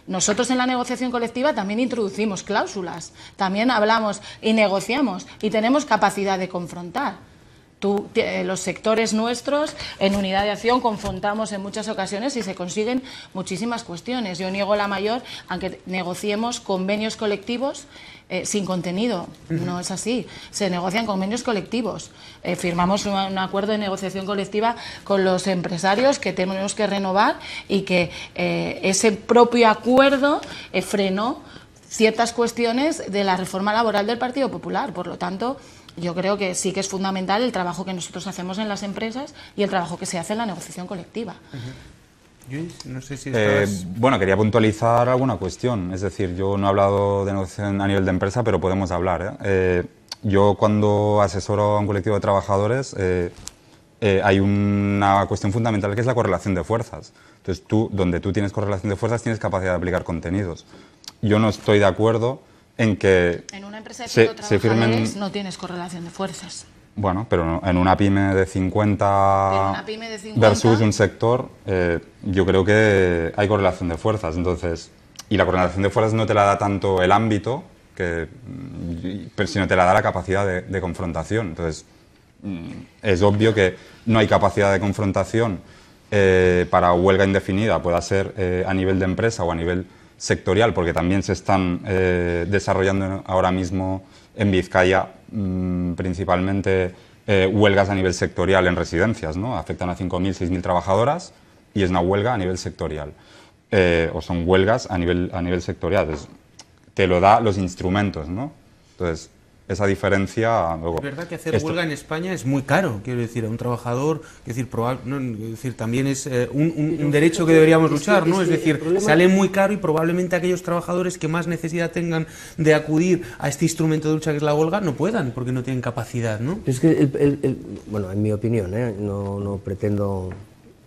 Nosotros en la negociación colectiva también introducimos cláusulas, también hablamos y negociamos y tenemos capacidad de confrontar. Tú, eh, los sectores nuestros en unidad de acción confrontamos en muchas ocasiones y se consiguen muchísimas cuestiones. Yo niego la mayor, aunque negociemos convenios colectivos eh, sin contenido. No es así. Se negocian convenios colectivos. Eh, firmamos un, acuerdo de negociación colectiva con los empresarios que tenemos que renovar y que ese propio acuerdo frenó ciertas cuestiones de la reforma laboral del Partido Popular. Por lo tanto, yo creo que sí que es fundamental el trabajo que nosotros hacemos en las empresas y el trabajo que se hace en la negociación colectiva. no sé si eh, bueno, quería puntualizar alguna cuestión. Es decir, yo no he hablado de negociación a nivel de empresa, pero podemos hablar. ¿eh? Eh, yo cuando asesoro a un colectivo de trabajadores hay una cuestión fundamental que es la correlación de fuerzas. Entonces, tú, donde tú tienes correlación de fuerzas, tienes capacidad de aplicar contenidos. Yo no estoy de acuerdo en que en una empresa de se, se firmen... no tienes correlación de fuerzas. Bueno, pero en una pyme de 50, versus un sector, eh, yo creo que hay correlación de fuerzas. Entonces, y la correlación de fuerzas no te la da tanto el ámbito, que, mm, sino te la da la capacidad de, confrontación. Entonces, mm, es obvio que no hay capacidad de confrontación eh, para huelga indefinida, pueda ser eh, a nivel de empresa o a nivel sectorial, porque también se están eh, desarrollando ahora mismo en Vizcaya mm, principalmente eh, huelgas a nivel sectorial en residencias, ¿no? Afectan a 5.000, 6.000 trabajadoras y es una huelga a nivel sectorial. Eh, o son huelgas a nivel, a nivel sectorial. te lo da los instrumentos, ¿no? Entonces, esa diferencia. es verdad que hacer huelga en España es muy caro, quiero decir, a un trabajador, decir, decir también es eh, un, derecho que deberíamos luchar, ¿no? Es decir, sale muy caro y probablemente aquellos trabajadores que más necesidad tengan de acudir a este instrumento de lucha que es la huelga no puedan, porque no tienen capacidad, ¿no? Es que, el, bueno, en mi opinión, ¿eh? no, no, pretendo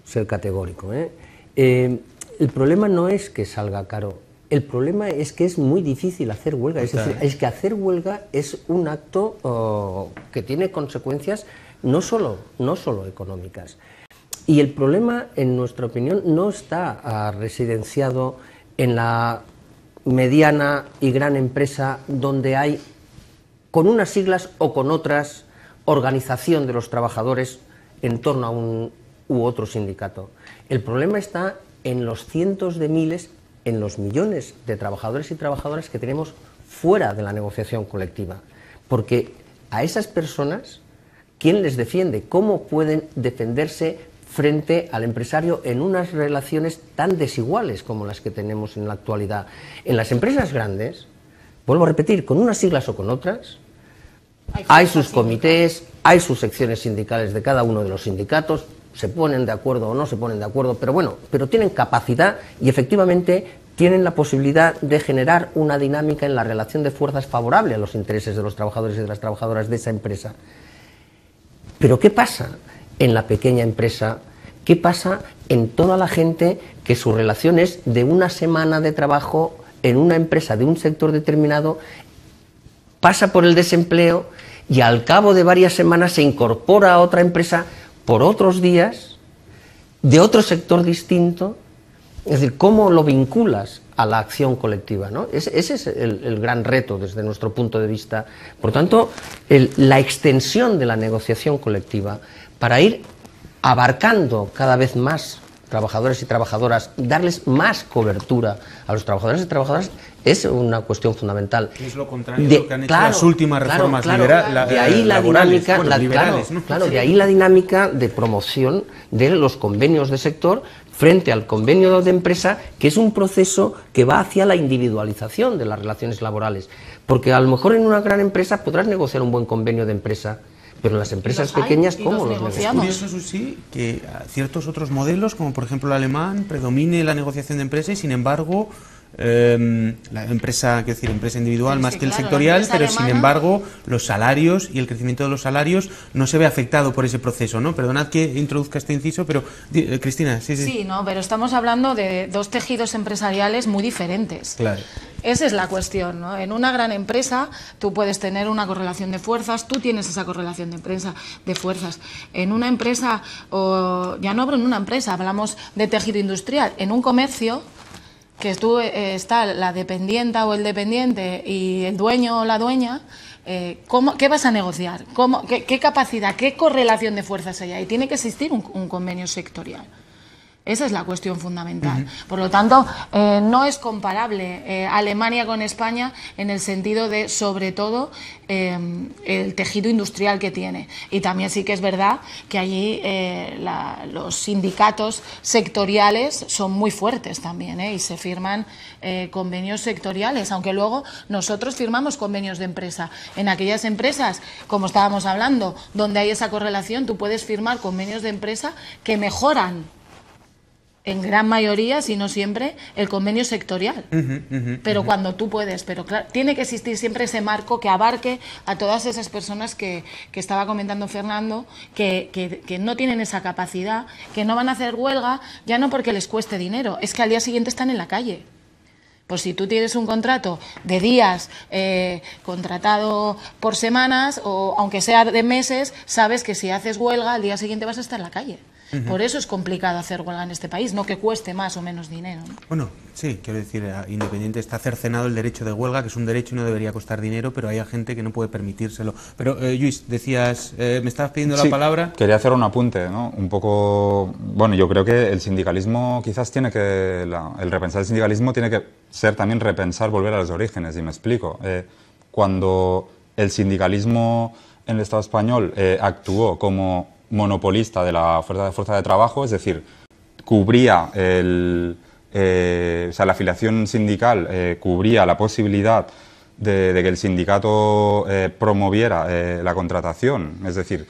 ser categórico, ¿eh? ¿eh? el problema no es que salga caro el problema es que es muy difícil hacer huelga. Es decir, es que hacer huelga es un acto oh, que tiene consecuencias no solo, no solo económicas. Y el problema, en nuestra opinión, no está ah, residenciado en la mediana y gran empresa donde hay, con unas siglas o con otras, organización de los trabajadores en torno a un u otro sindicato. El problema está en los cientos de miles en los millones de trabajadores y trabajadoras que tenemos fuera de la negociación colectiva. Porque a esas personas, ¿quién les defiende? ¿Cómo pueden defenderse frente al empresario en unas relaciones tan desiguales como las que tenemos en la actualidad. En las empresas grandes, vuelvo a repetir, con unas siglas o con otras, hay sus comités, hay sus secciones sindicales de cada uno de los sindicatos, se ponen de acuerdo o no se ponen de acuerdo, pero bueno, pero tienen capacidad y efectivamente tienen la posibilidad de generar una dinámica en la relación de fuerzas favorable a los intereses de los trabajadores y de las trabajadoras de esa empresa. Pero ¿qué pasa en la pequeña empresa? ¿Qué pasa en toda la gente que su relación es de una semana de trabajo en una empresa de un sector determinado, pasa por el desempleo y al cabo de varias semanas se incorpora a otra empresa por otros días de otro sector distinto? Es decir, ¿cómo lo vinculas a la acción colectiva? ¿no? Ese, es el, gran reto desde nuestro punto de vista. Por tanto, la extensión de la negociación colectiva para ir abarcando cada vez más trabajadores y trabajadoras, darles más cobertura a los trabajadores y trabajadoras es una cuestión fundamental. Es lo contrario de, lo que han hecho las últimas reformas liberales. de ahí la dinámica, claro, de ahí la dinámica de promoción de los convenios de sector frente al convenio de empresa, que es un proceso que va hacia la individualización de las relaciones laborales. Porque a lo mejor en una gran empresa podrás negociar un buen convenio de empresa, pero las empresas pequeñas, ¿cómo los, negociamos? Es curioso, sí, que ciertos otros modelos, como por ejemplo el alemán, predomine la negociación de empresa y sin embargo Em, la empresa, quiero decir, empresa individual más que el sectorial, pero sin embargo los salarios y el crecimiento de los salarios no se ve afectado por ese proceso, ¿no? Perdonad que introduzca este inciso, pero eh, Cristina, sí, sí. Sí, no, pero estamos hablando de dos tejidos empresariales muy diferentes. Claro. Esa es la cuestión, ¿no? En una gran empresa tú puedes tener una correlación de fuerzas, tú tienes esa correlación de empresa de fuerzas. En una empresa o ya no hablo en una empresa, hablamos de tejido industrial, en un comercio que tú, eh, está la dependienta o el dependiente y el dueño o la dueña, eh, ¿qué vas a negociar? ¿Cómo, qué, capacidad, qué correlación de fuerzas hay ahí? Tiene que existir un convenio sectorial. Esa es la cuestión fundamental. Por lo tanto, eh, no es comparable eh, Alemania con España en el sentido de, sobre todo, eh, el tejido industrial que tiene. Y también sí que es verdad que allí los sindicatos sectoriales son muy fuertes también y se firman convenios sectoriales, aunque luego nosotros firmamos convenios de empresa. En aquellas empresas, como estábamos hablando, donde hay esa correlación, tú puedes firmar convenios de empresa que mejoran en gran mayoría, si no siempre, el convenio sectorial. pero cuando tú puedes, pero claro, tiene que existir siempre ese marco que abarque a todas esas personas que, que estaba comentando Fernando, que, que, no tienen esa capacidad, que no van a hacer huelga, ya no porque les cueste dinero, es que al día siguiente están en la calle. Pues si tú tienes un contrato de días eh, contratado por semanas o aunque sea de meses, sabes que si haces huelga al día siguiente vas a estar en la calle. Por eso es complicado hacer huelga en este país, no que cueste más o menos dinero. Bueno, sí, quiero decir, eh, Independiente está cercenado el derecho de huelga, que es un derecho y no debería costar dinero, pero hay gente que no puede permitírselo. Pero, eh, Luis, decías, eh, me estabas pidiendo la palabra. Quería hacer un apunte, ¿no? Un poco. Bueno, yo creo que el sindicalismo quizás tiene que. el repensar el sindicalismo tiene que ser también repensar, volver a los orígenes, y me explico. Eh, cuando el sindicalismo en el Estado español actuó como monopolista de la fuerza de, fuerza de trabajo, es decir, cubría el, eh, o sea, la afiliación sindical eh, cubría la posibilidad de, que el sindicato eh, promoviera la contratación, es decir,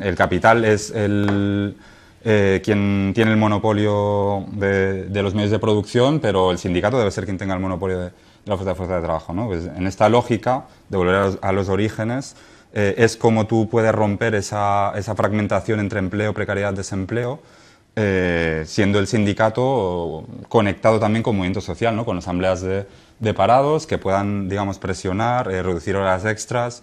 el capital es el, quien tiene el monopolio de, los medios de producción, pero el sindicato debe ser quien tenga el monopolio de, la fuerza de, fuerza de trabajo. ¿no? Pues en esta lógica de volver a los orígenes, eh, es como tú puedes romper esa, esa, fragmentación entre empleo, precariedad, desempleo, eh, siendo el sindicato conectado también con movimiento social, ¿no? con asambleas de, de parados que puedan, digamos, presionar, eh, reducir horas extras,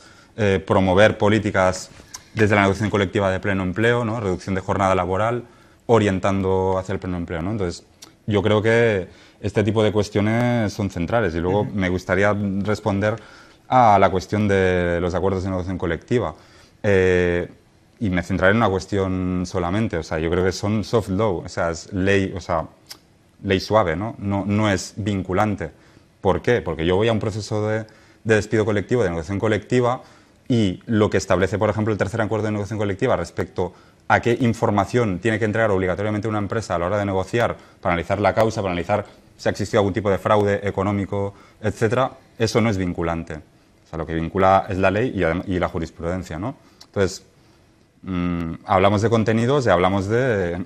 promover políticas desde la negociación colectiva de pleno empleo, ¿no? reducción de jornada laboral, orientando hacia el pleno empleo. ¿no? Entonces, yo creo que este tipo de cuestiones son centrales y luego me gustaría responder a la cuestión de los acuerdos de negociación colectiva. Eh, y me centraré en una cuestión solamente, o sea, yo creo que son soft law, o sea, es ley, o sea, ley suave, ¿no? No, no es vinculante. ¿Por qué? Porque yo voy a un proceso de, de despido colectivo, de negociación colectiva, y lo que establece, por ejemplo, el tercer acuerdo de negociación colectiva respecto a qué información tiene que entregar obligatoriamente una empresa a la hora de negociar, para analizar la causa, para analizar si ha existido algún tipo de fraude económico, etcétera, eso no es vinculante. Lo que vincula es la ley y, la jurisprudencia, ¿no? Entonces, mm, hablamos de contenidos y hablamos de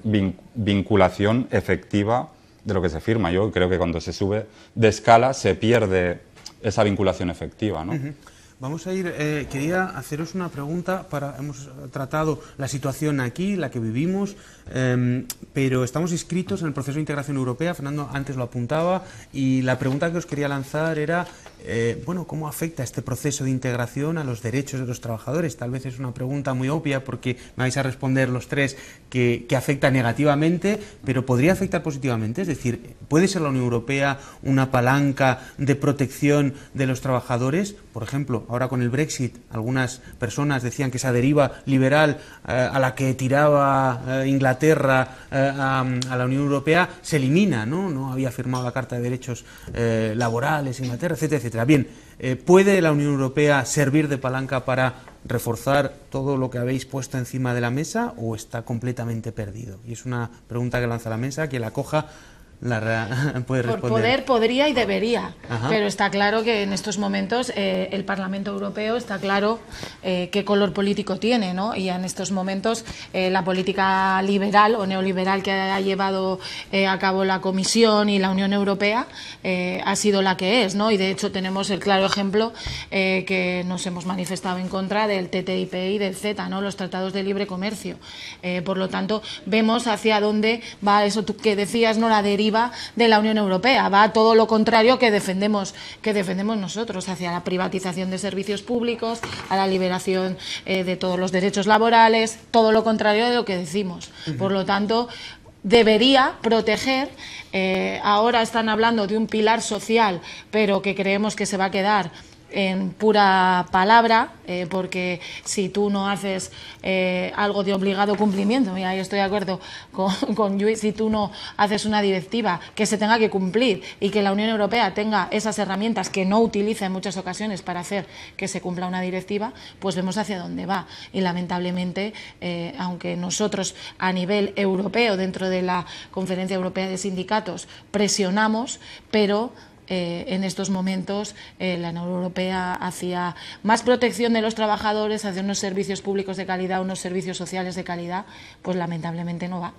vinculación efectiva de lo que se firma. Yo creo que cuando se sube de escala se pierde esa vinculación efectiva, ¿no? Vamos a ir, eh, quería haceros una pregunta para, hemos tratado la situación aquí, la que vivimos, em, pero estamos inscritos en el proceso de integración europea, Fernando antes lo apuntaba, y la pregunta que os quería lanzar era, eh, bueno, ¿cómo afecta este proceso de integración a los derechos de los trabajadores? Tal vez es una pregunta muy obvia porque me vais a responder los tres que, que afecta negativamente, pero podría afectar positivamente, es decir, ¿puede ser la Unión Europea una palanca de protección de los trabajadores? Por ejemplo, ahora con el Brexit, algunas personas decían que esa deriva liberal eh, a la que tiraba eh, Inglaterra eh, a, la Unión Europea se elimina, ¿no? No había firmado la Carta de Derechos Laborales Inglaterra, etcétera, etcétera. Bien, ¿puede la Unión Europea servir de palanca para reforzar todo lo que habéis puesto encima de la mesa o está completamente perdido? Y es una pregunta que lanza la mesa, que la coja la puede Por poder podría y debería, pero está claro que en estos momentos eh, el Parlamento Europeo está claro eh, qué color político tiene, ¿no? Y en estos momentos eh, la política liberal o neoliberal que ha llevado a cabo la Comisión y la Unión Europea ha sido la que es, ¿no? Y de hecho tenemos el claro ejemplo que nos hemos manifestado en contra del TTIP y del CETA, ¿no? Los tratados de libre comercio. por lo tanto, vemos hacia dónde va eso que decías, ¿no? La deriva de la Unión Europea. Va a todo lo contrario que defendemos, que defendemos nosotros, hacia la privatización de servicios públicos, a la liberación eh, de todos los derechos laborales, todo lo contrario de lo que decimos. Por lo tanto, debería proteger. Eh, ahora están hablando de un pilar social, pero que creemos que se va a quedar en pura palabra, eh, porque si tú no haces eh, algo de obligado cumplimiento, y ahí estoy de acuerdo con, con si tú no haces una directiva que se tenga que cumplir y que la Unión Europea tenga esas herramientas que no utiliza en muchas ocasiones para hacer que se cumpla una directiva, pues vemos hacia dónde va. Y lamentablemente, eh, aunque nosotros a nivel europeo, dentro de la Conferencia Europea de Sindicatos, presionamos, pero eh, en estos momentos eh, la Unión Europea hacía más protección de los trabajadores, hacia unos servicios públicos de calidad, unos servicios sociales de calidad, pues lamentablemente no va.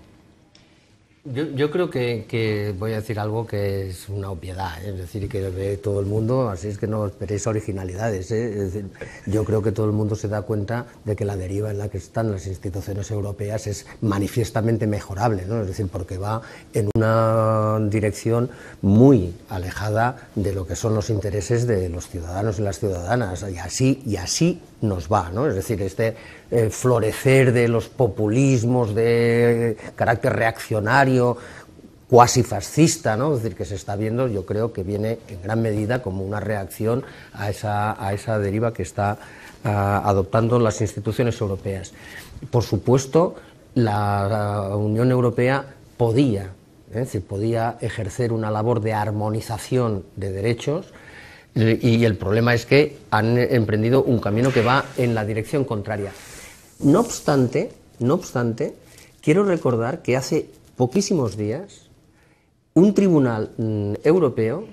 Yo, creo que, voy a decir algo que es una obviedad, ¿eh? es decir, que ve todo el mundo, así es que no esperéis originalidades. ¿eh? yo creo que todo el mundo se da cuenta de que la deriva en la que están las instituciones europeas es manifiestamente mejorable, ¿no? es decir, porque va en una dirección muy alejada de lo que son los intereses de los ciudadanos y las ciudadanas, y así, y así nos va, ¿no? es decir, este eh, florecer de los populismos de carácter reaccionario, cuasi fascista, ¿no? es decir, que se está viendo, yo creo que viene en gran medida como una reacción a esa, deriva que está ah, adoptando las instituciones europeas. Por supuesto, la Unión Europea podía, ¿eh? decir, podía ejercer una labor de armonización de derechos, y el problema es que han emprendido un camino que va en la dirección contraria. No obstante, no obstante, quiero recordar que hace poquísimos días un tribunal mm, europeo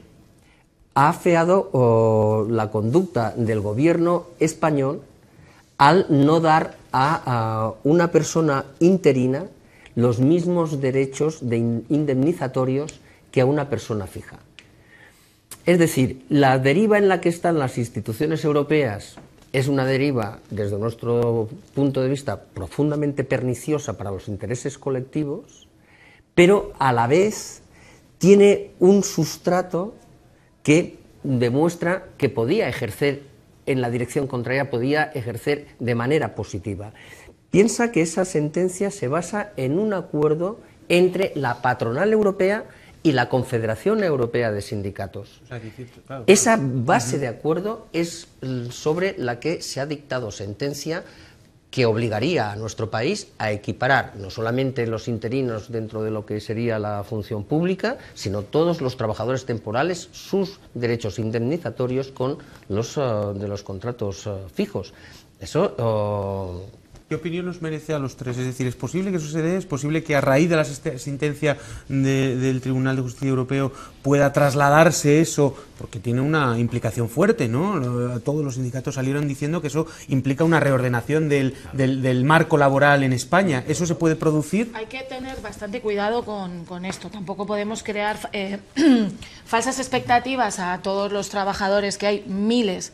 ha afeado la conducta del gobierno español al no dar a, una persona interina los mismos derechos de indemnizatorios que a una persona fija. Es decir, la deriva en la que están las instituciones europeas es una deriva, desde nuestro punto de vista, profundamente perniciosa para los intereses colectivos, pero a la vez tiene un sustrato que demuestra que podía ejercer en la dirección contraria, podía ejercer de manera positiva. Piensa que esa sentencia se basa en un acuerdo entre la patronal europea y la Confederación Europea de Sindicatos. Esa base de acuerdo es sobre la que se ha dictado sentencia que obligaría a nuestro país a equiparar no solamente los interinos dentro de lo que sería la función pública, sino todos los trabajadores temporales, sus derechos indemnizatorios con los eh, de los contratos eh, fijos. Eso oh, ¿Qué opinión nos merece a los tres? Es decir, ¿es posible que dé? ¿Es posible que a raíz de la sentencia del Tribunal de Justicia Europeo pueda trasladarse eso? Porque tiene una implicación fuerte, ¿no? Todos los sindicatos salieron diciendo que eso implica una reordenación del, marco laboral en España. ¿Eso se puede producir? Hay que tener bastante cuidado con, con esto. Tampoco podemos crear eh, falsas expectativas a todos los trabajadores, que hay miles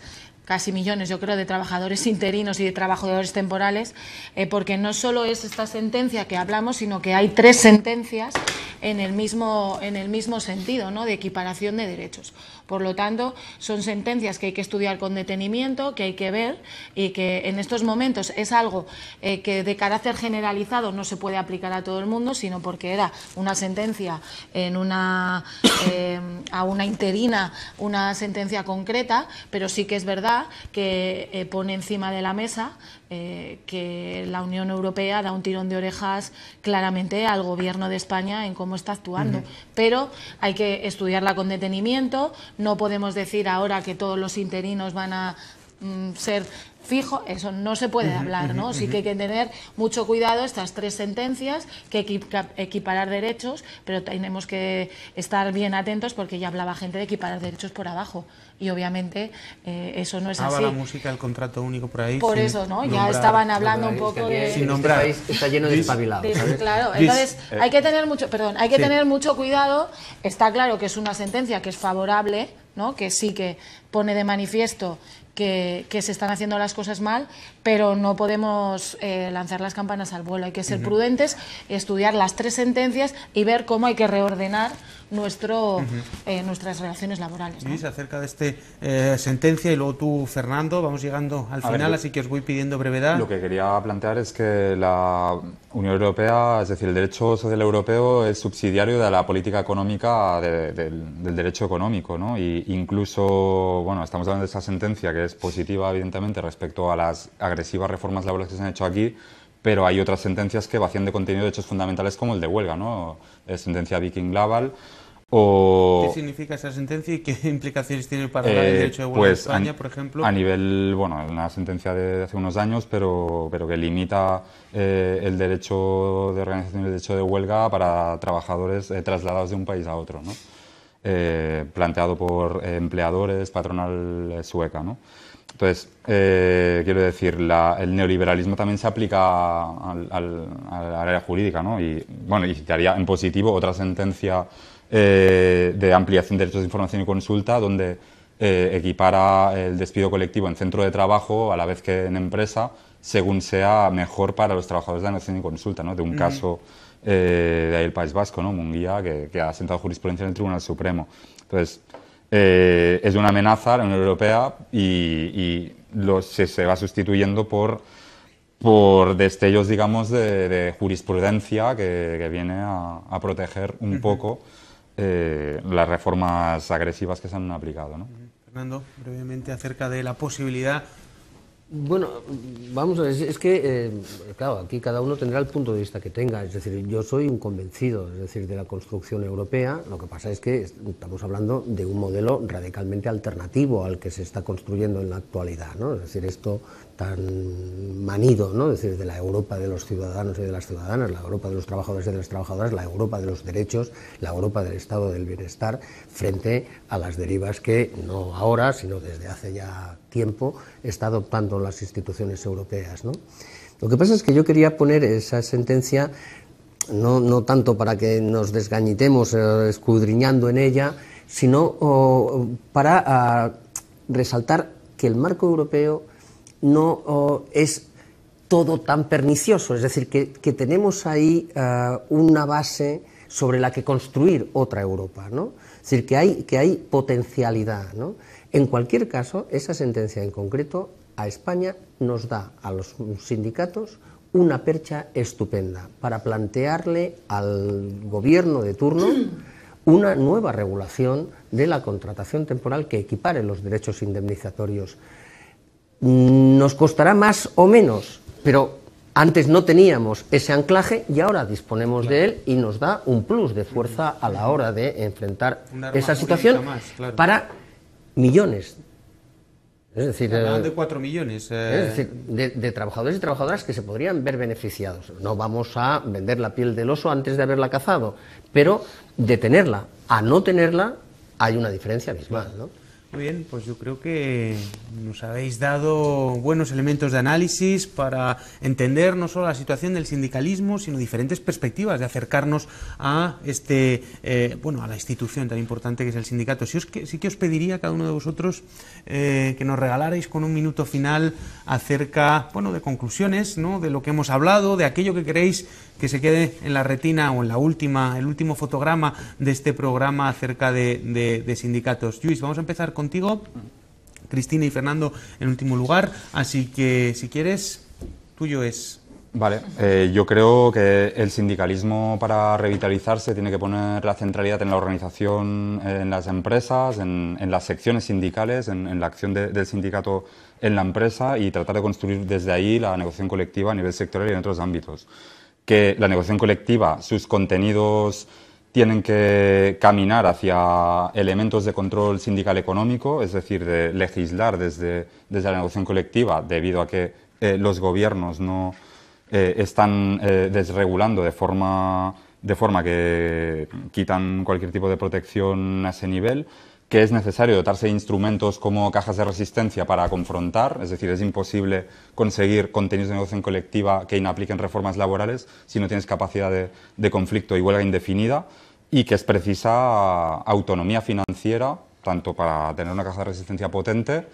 casi millones, yo creo, de trabajadores interinos y de trabajadores temporales, eh, porque no solo es esta sentencia que hablamos, sino que hay tres sentencias en el mismo, en el mismo sentido, ¿no? de equiparación de derechos. Por lo tanto, son sentencias que hay que estudiar con detenimiento, que hay que ver y que en estos momentos es algo eh, que de carácter generalizado no se puede aplicar a todo el mundo, sino porque era una sentencia en una, eh, a una interina, una sentencia concreta, pero sí que es verdad que eh, pone encima de la mesa que la Unión Europea da un tirón de orejas claramente al Gobierno de España en cómo está actuando. Pero hay que estudiarla con detenimiento, no podemos decir ahora que todos los interinos van a mm, ser fijo, eso no se puede hablar, ¿no? Sí que hay que tener mucho cuidado estas tres sentencias, que equiparar derechos, pero tenemos que estar bien atentos porque ya hablaba gente de equiparar derechos por abajo y obviamente eh, eso no es así. la música, el contrato único por ahí. Por eso, ¿no? ya estaban hablando un poco de... Sin nombrar. está lleno de espabilados. Claro, entonces eh, hay que tener mucho, perdón, hay que tener mucho cuidado. Está claro que es una sentencia que es favorable, ¿no? Que sí que pone de manifiesto que, se están haciendo las cosas mal, pero no podemos eh, lanzar las campanas al vuelo. Hay que ser prudentes, estudiar las tres sentencias y ver cómo hay que reordenar nuestro, eh, nuestras relaciones laborales. ¿no? acerca de esta eh, sentencia y luego tú, Fernando, vamos llegando al final, así que os voy pidiendo brevedad. Lo que quería plantear es que la Unión Europea, es decir, el derecho social europeo es subsidiario de la política económica del, derecho económico, ¿no? Y incluso, bueno, estamos hablando de esa sentencia que es positiva, evidentemente, respecto a las agresivas reformas laborales que se han hecho aquí, pero hay otras sentencias que vacían de contenido de hechos fundamentales como el de huelga, ¿no? sentencia Viking Laval ¿Qué significa esa sentencia y qué implicaciones tiene para el eh, derecho de huelga en pues España, por ejemplo? A nivel, bueno, una sentencia de hace unos años, pero, pero que limita eh, el derecho de organización y el derecho de huelga para trabajadores eh, trasladados de un país a otro, ¿no? Planteado por empleadores, patronal sueca, ¿no? Entonces, quiero decir, el neoliberalismo también se aplica al, al, área jurídica, ¿no? Y, bueno, y haría en positivo otra sentencia eh, de ampliación de derechos de información y consulta, donde eh, equipara el despido colectivo en centro de trabajo a la vez que en empresa, según sea mejor para los trabajadores de la y consulta, ¿no? de un caso eh, de ahí el País Vasco, ¿no? Munguía, que, ha sentado jurisprudencia en el Tribunal Supremo. Entonces, es una amenaza a la Unión Europea y, se, va sustituyendo por por destellos, digamos, de, jurisprudencia que, viene a, proteger un poco eh, las reformas agresivas que se han aplicado. ¿no? Fernando, brevemente acerca de la posibilidad bueno, vamos a ver, es que, eh, claro, aquí cada uno tendrá el punto de vista que tenga, es decir, yo soy un convencido, es decir, de la construcción europea, lo que pasa es que estamos hablando de un modelo radicalmente alternativo al que se está construyendo en la actualidad, ¿no? Es decir, esto tan manido, ¿no? Es decir, de la Europa de los ciudadanos y de las ciudadanas, la Europa de los trabajadores y de las trabajadoras, la Europa de los derechos, la Europa del estado del bienestar, frente a las derivas que no ahora, sino desde hace ya tiempo está adoptando las instituciones europeas. Lo que pasa es que yo quería poner esa sentencia no, no tanto para que nos desgañitemos eh, escudriñando en ella, sino para ah, resaltar que el marco europeo no es todo tan pernicioso, es decir, que, tenemos ahí eh, una base sobre la que construir otra Europa, ¿no? Es decir, que hay, que hay potencialidad, En cualquier caso, esa sentencia en concreto a España nos da a los sindicatos una percha estupenda para plantearle al gobierno de turno una nueva regulación de la contratación temporal que equipare los derechos indemnizatorios nos costará más o menos, pero antes no teníamos ese anclaje y ahora disponemos de él y nos da un plus de fuerza a la hora de enfrentar esa situación para millones Es decir, eh, de 4 millones. es eh, decir, de, de trabajadores y trabajadoras que se podrían ver beneficiados. No vamos a vender la piel del oso antes de haberla cazado, pero de tenerla a no tenerla hay una diferencia abismal. ¿no? Muy bien, pues yo creo que nos habéis dado buenos elementos de análisis para entender no solo la situación del sindicalismo, sino diferentes perspectivas de acercarnos a este, eh, bueno, a la institución tan importante que es el sindicato. Si os que- sí que os pediría a cada uno de vosotros eh, que nos regalarais con un minuto final acerca, bueno, de conclusiones, ¿no? De lo que hemos hablado, de aquello que queréis que se quede en la retina o en la última, el último fotograma de este programa acerca de, de- sindicatos. Luis, vamos a empezar contigo. Cristina y Fernando en último lugar. Así que, si quieres, tuyo es. Vale, eh, yo creo que el sindicalismo para revitalizarse tiene que poner la centralidad en la organización en las empresas, en, en las secciones sindicales, en, en la acción de- del sindicato en la empresa y tratar de construir desde ahí la negociación colectiva a nivel sectorial y en otros ámbitos. Que la negociación colectiva, sus contenidos tienen que caminar hacia elementos de control sindical económico, es decir, de legislar desde, desde la negociación colectiva debido a que eh, los gobiernos no eh, están eh, desregulando de forma, de forma que quitan cualquier tipo de protección a ese nivel, que es necesario dotarse de instrumentos como cajas de resistencia para confrontar, es decir, es imposible conseguir contenidos de negociación colectiva que inapliquen reformas laborales si no tienes capacidad de, de conflicto y huelga indefinida, y que es precisa autonomía financiera, tanto para tener una caja de resistencia potente,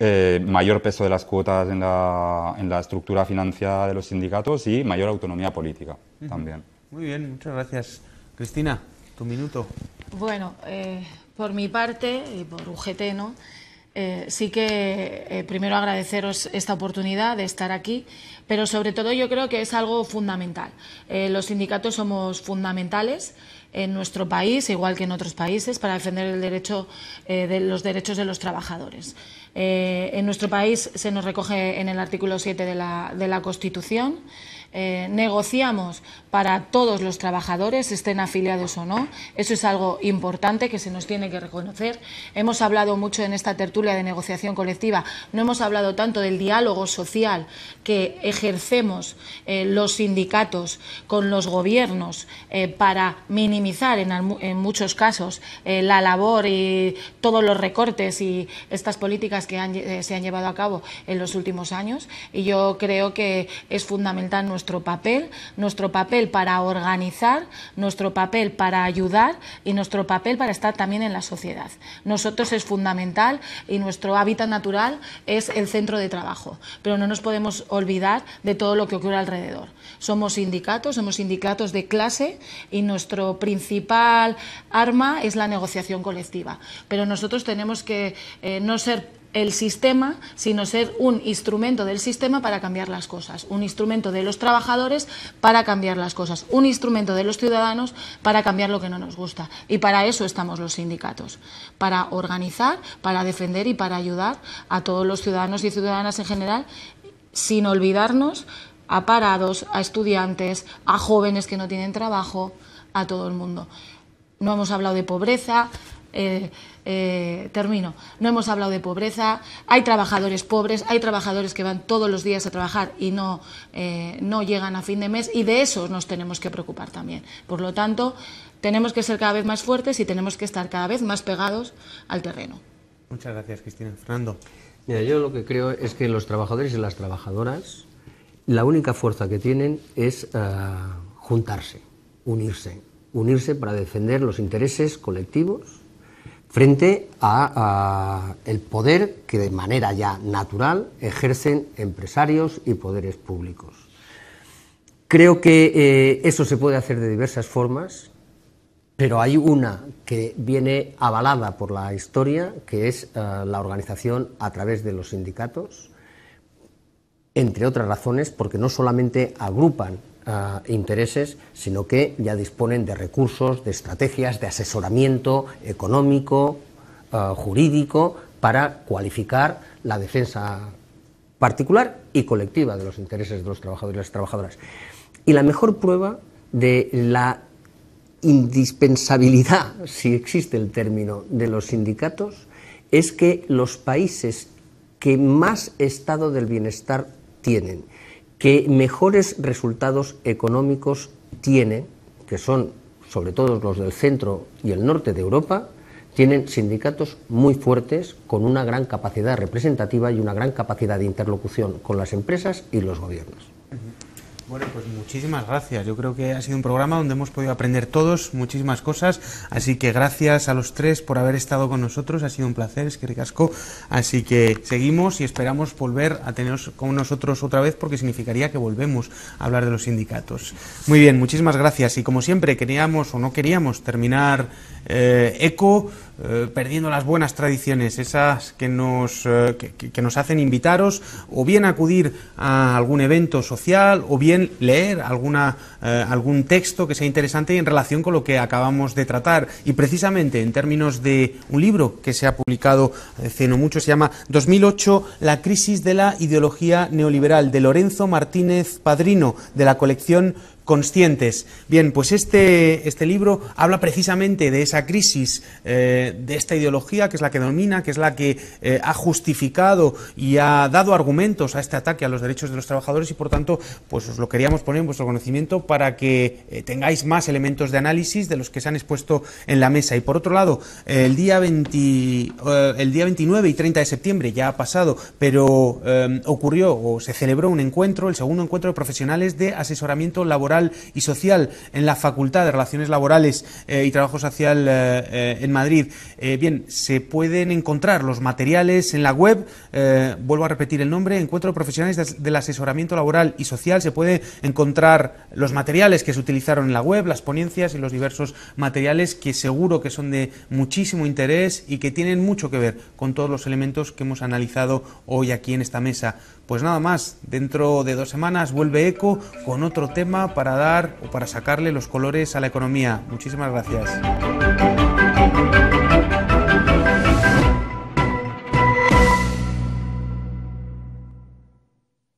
eh, mayor peso de las cuotas en la, en la estructura financiera de los sindicatos y mayor autonomía política también. Muy bien, muchas gracias. Cristina, tu minuto. Bueno, eh, por mi parte y por UGT, ¿no? Eh, sí que eh, primero agradeceros esta oportunidad de estar aquí, pero sobre todo yo creo que es algo fundamental. Eh, los sindicatos somos fundamentales en nuestro país, igual que en otros países, para defender los derechos de los trabajadores. En nuestro país se nos recoge en el artículo 7 de la, de la Constitución. Eh, negociamos para todos los trabajadores, estén afiliados o no. Eso es algo importante que se nos tiene que reconocer. Hemos hablado mucho en esta tertulia de negociación colectiva, no hemos hablado tanto del diálogo social que ejercemos eh, los sindicatos con los gobiernos eh, para minimizar en, muchos casos la labor y todos los recortes y estas políticas que se han llevado a cabo en los últimos años. Y yo creo que es fundamental nuestro papel, nuestro papel para organizar, nuestro papel para ayudar y nuestro papel para estar también en la sociedad. Nosotros es fundamental y nuestro hábitat natural es el centro de trabajo, pero no nos podemos olvidar de todo lo que ocurre alrededor. Somos sindicatos, somos sindicatos de clase y nuestro principal arma es la negociación colectiva. Pero nosotros tenemos que eh, no ser el sistema, sino ser un instrumento del sistema para cambiar las cosas, un instrumento de los trabajadores para cambiar las cosas, un instrumento de los ciudadanos para cambiar lo que no nos gusta. Y para eso estamos los sindicatos, para organizar, para defender y para ayudar a todos los ciudadanos y ciudadanas en general, sin olvidarnos a parados, a estudiantes, a jóvenes que no tienen trabajo, a todo el mundo. No hemos hablado de pobreza, eh, eh, termino. No hemos hablado de pobreza. Hay trabajadores pobres, hay trabajadores que van todos los días a trabajar y no, eh, no llegan a fin de mes y de eso nos tenemos que preocupar también. Por lo tanto, tenemos que ser cada vez más fuertes y tenemos que estar cada vez más pegados al terreno. Muchas gracias, Cristina. Fernando. Mira, yo lo que creo es que los trabajadores y las trabajadoras, la única fuerza que tienen es juntarse, unirse, unirse para defender los intereses colectivos frente a, el poder que de manera ya natural ejercen empresarios y poderes públicos. Creo que eh, eso se puede hacer de diversas formas, pero hay una que viene avalada por la historia, que es eh, la organización a través de los sindicatos, entre otras razones porque no solamente agrupan intereses, sino que ya disponen de recursos, de estrategias, de asesoramiento económico, eh, jurídico, para cualificar la defensa particular y colectiva de los intereses de los trabajadores y las trabajadoras. Y la mejor prueba de la indispensabilidad, si existe el término, de los sindicatos, es que los países que más estado del bienestar tienen, que mejores resultados económicos tienen, que son sobre todo los del centro y el norte de Europa, tienen sindicatos muy fuertes, con una gran capacidad representativa y una gran capacidad de interlocución con las empresas y los gobiernos. Bueno, pues muchísimas gracias. Yo creo que ha sido un programa donde hemos podido aprender todos muchísimas cosas. Así que gracias a los tres por haber estado con nosotros. Ha sido un placer, es que ricasco. Así que seguimos y esperamos volver a teneros con nosotros otra vez porque significaría que volvemos a hablar de los sindicatos. Muy bien, muchísimas gracias. Y como siempre, queríamos o no queríamos terminar eh, ECO eh, perdiendo las buenas tradiciones, esas que nos, eh, que, nos hacen invitaros o bien acudir a algún evento social o bien leer alguna, eh, algún texto que sea interesante en relación con lo que acabamos de tratar. Y precisamente en términos de un libro que se ha publicado hace no mucho, se llama 2008, La crisis de la ideología neoliberal, de Lorenzo Martínez Padrino, de la colección conscientes. Bien, pues este, este libro habla precisamente de esa crisis, eh, de esta ideología que es la que domina, que es la que eh, ha justificado y ha dado argumentos a este ataque a los derechos de los trabajadores y por tanto, pues os lo queríamos poner en vuestro conocimiento para que eh, tengáis más elementos de análisis de los que se han expuesto en la mesa. Y por otro lado, el día, 20, el día 29 y 30 de septiembre ya ha pasado, pero ocurrió o se celebró un encuentro, el segundo encuentro de profesionales de asesoramiento laboral y social en la Facultad de Relaciones Laborales eh, y Trabajo Social eh, eh, en Madrid. bien, se pueden encontrar los materiales en la web, vuelvo a repetir el nombre, Encuentro de Profesionales del Asesoramiento Laboral y Social. Se puede encontrar los materiales que se utilizaron en la web, las ponencias y los diversos materiales que seguro que son de muchísimo interés y que tienen mucho que ver con todos los elementos que hemos analizado hoy aquí en esta mesa. Pues nada más, dentro de dos semanas vuelve ECO con otro tema para dar o para sacarle los colores a la economía. Muchísimas gracias.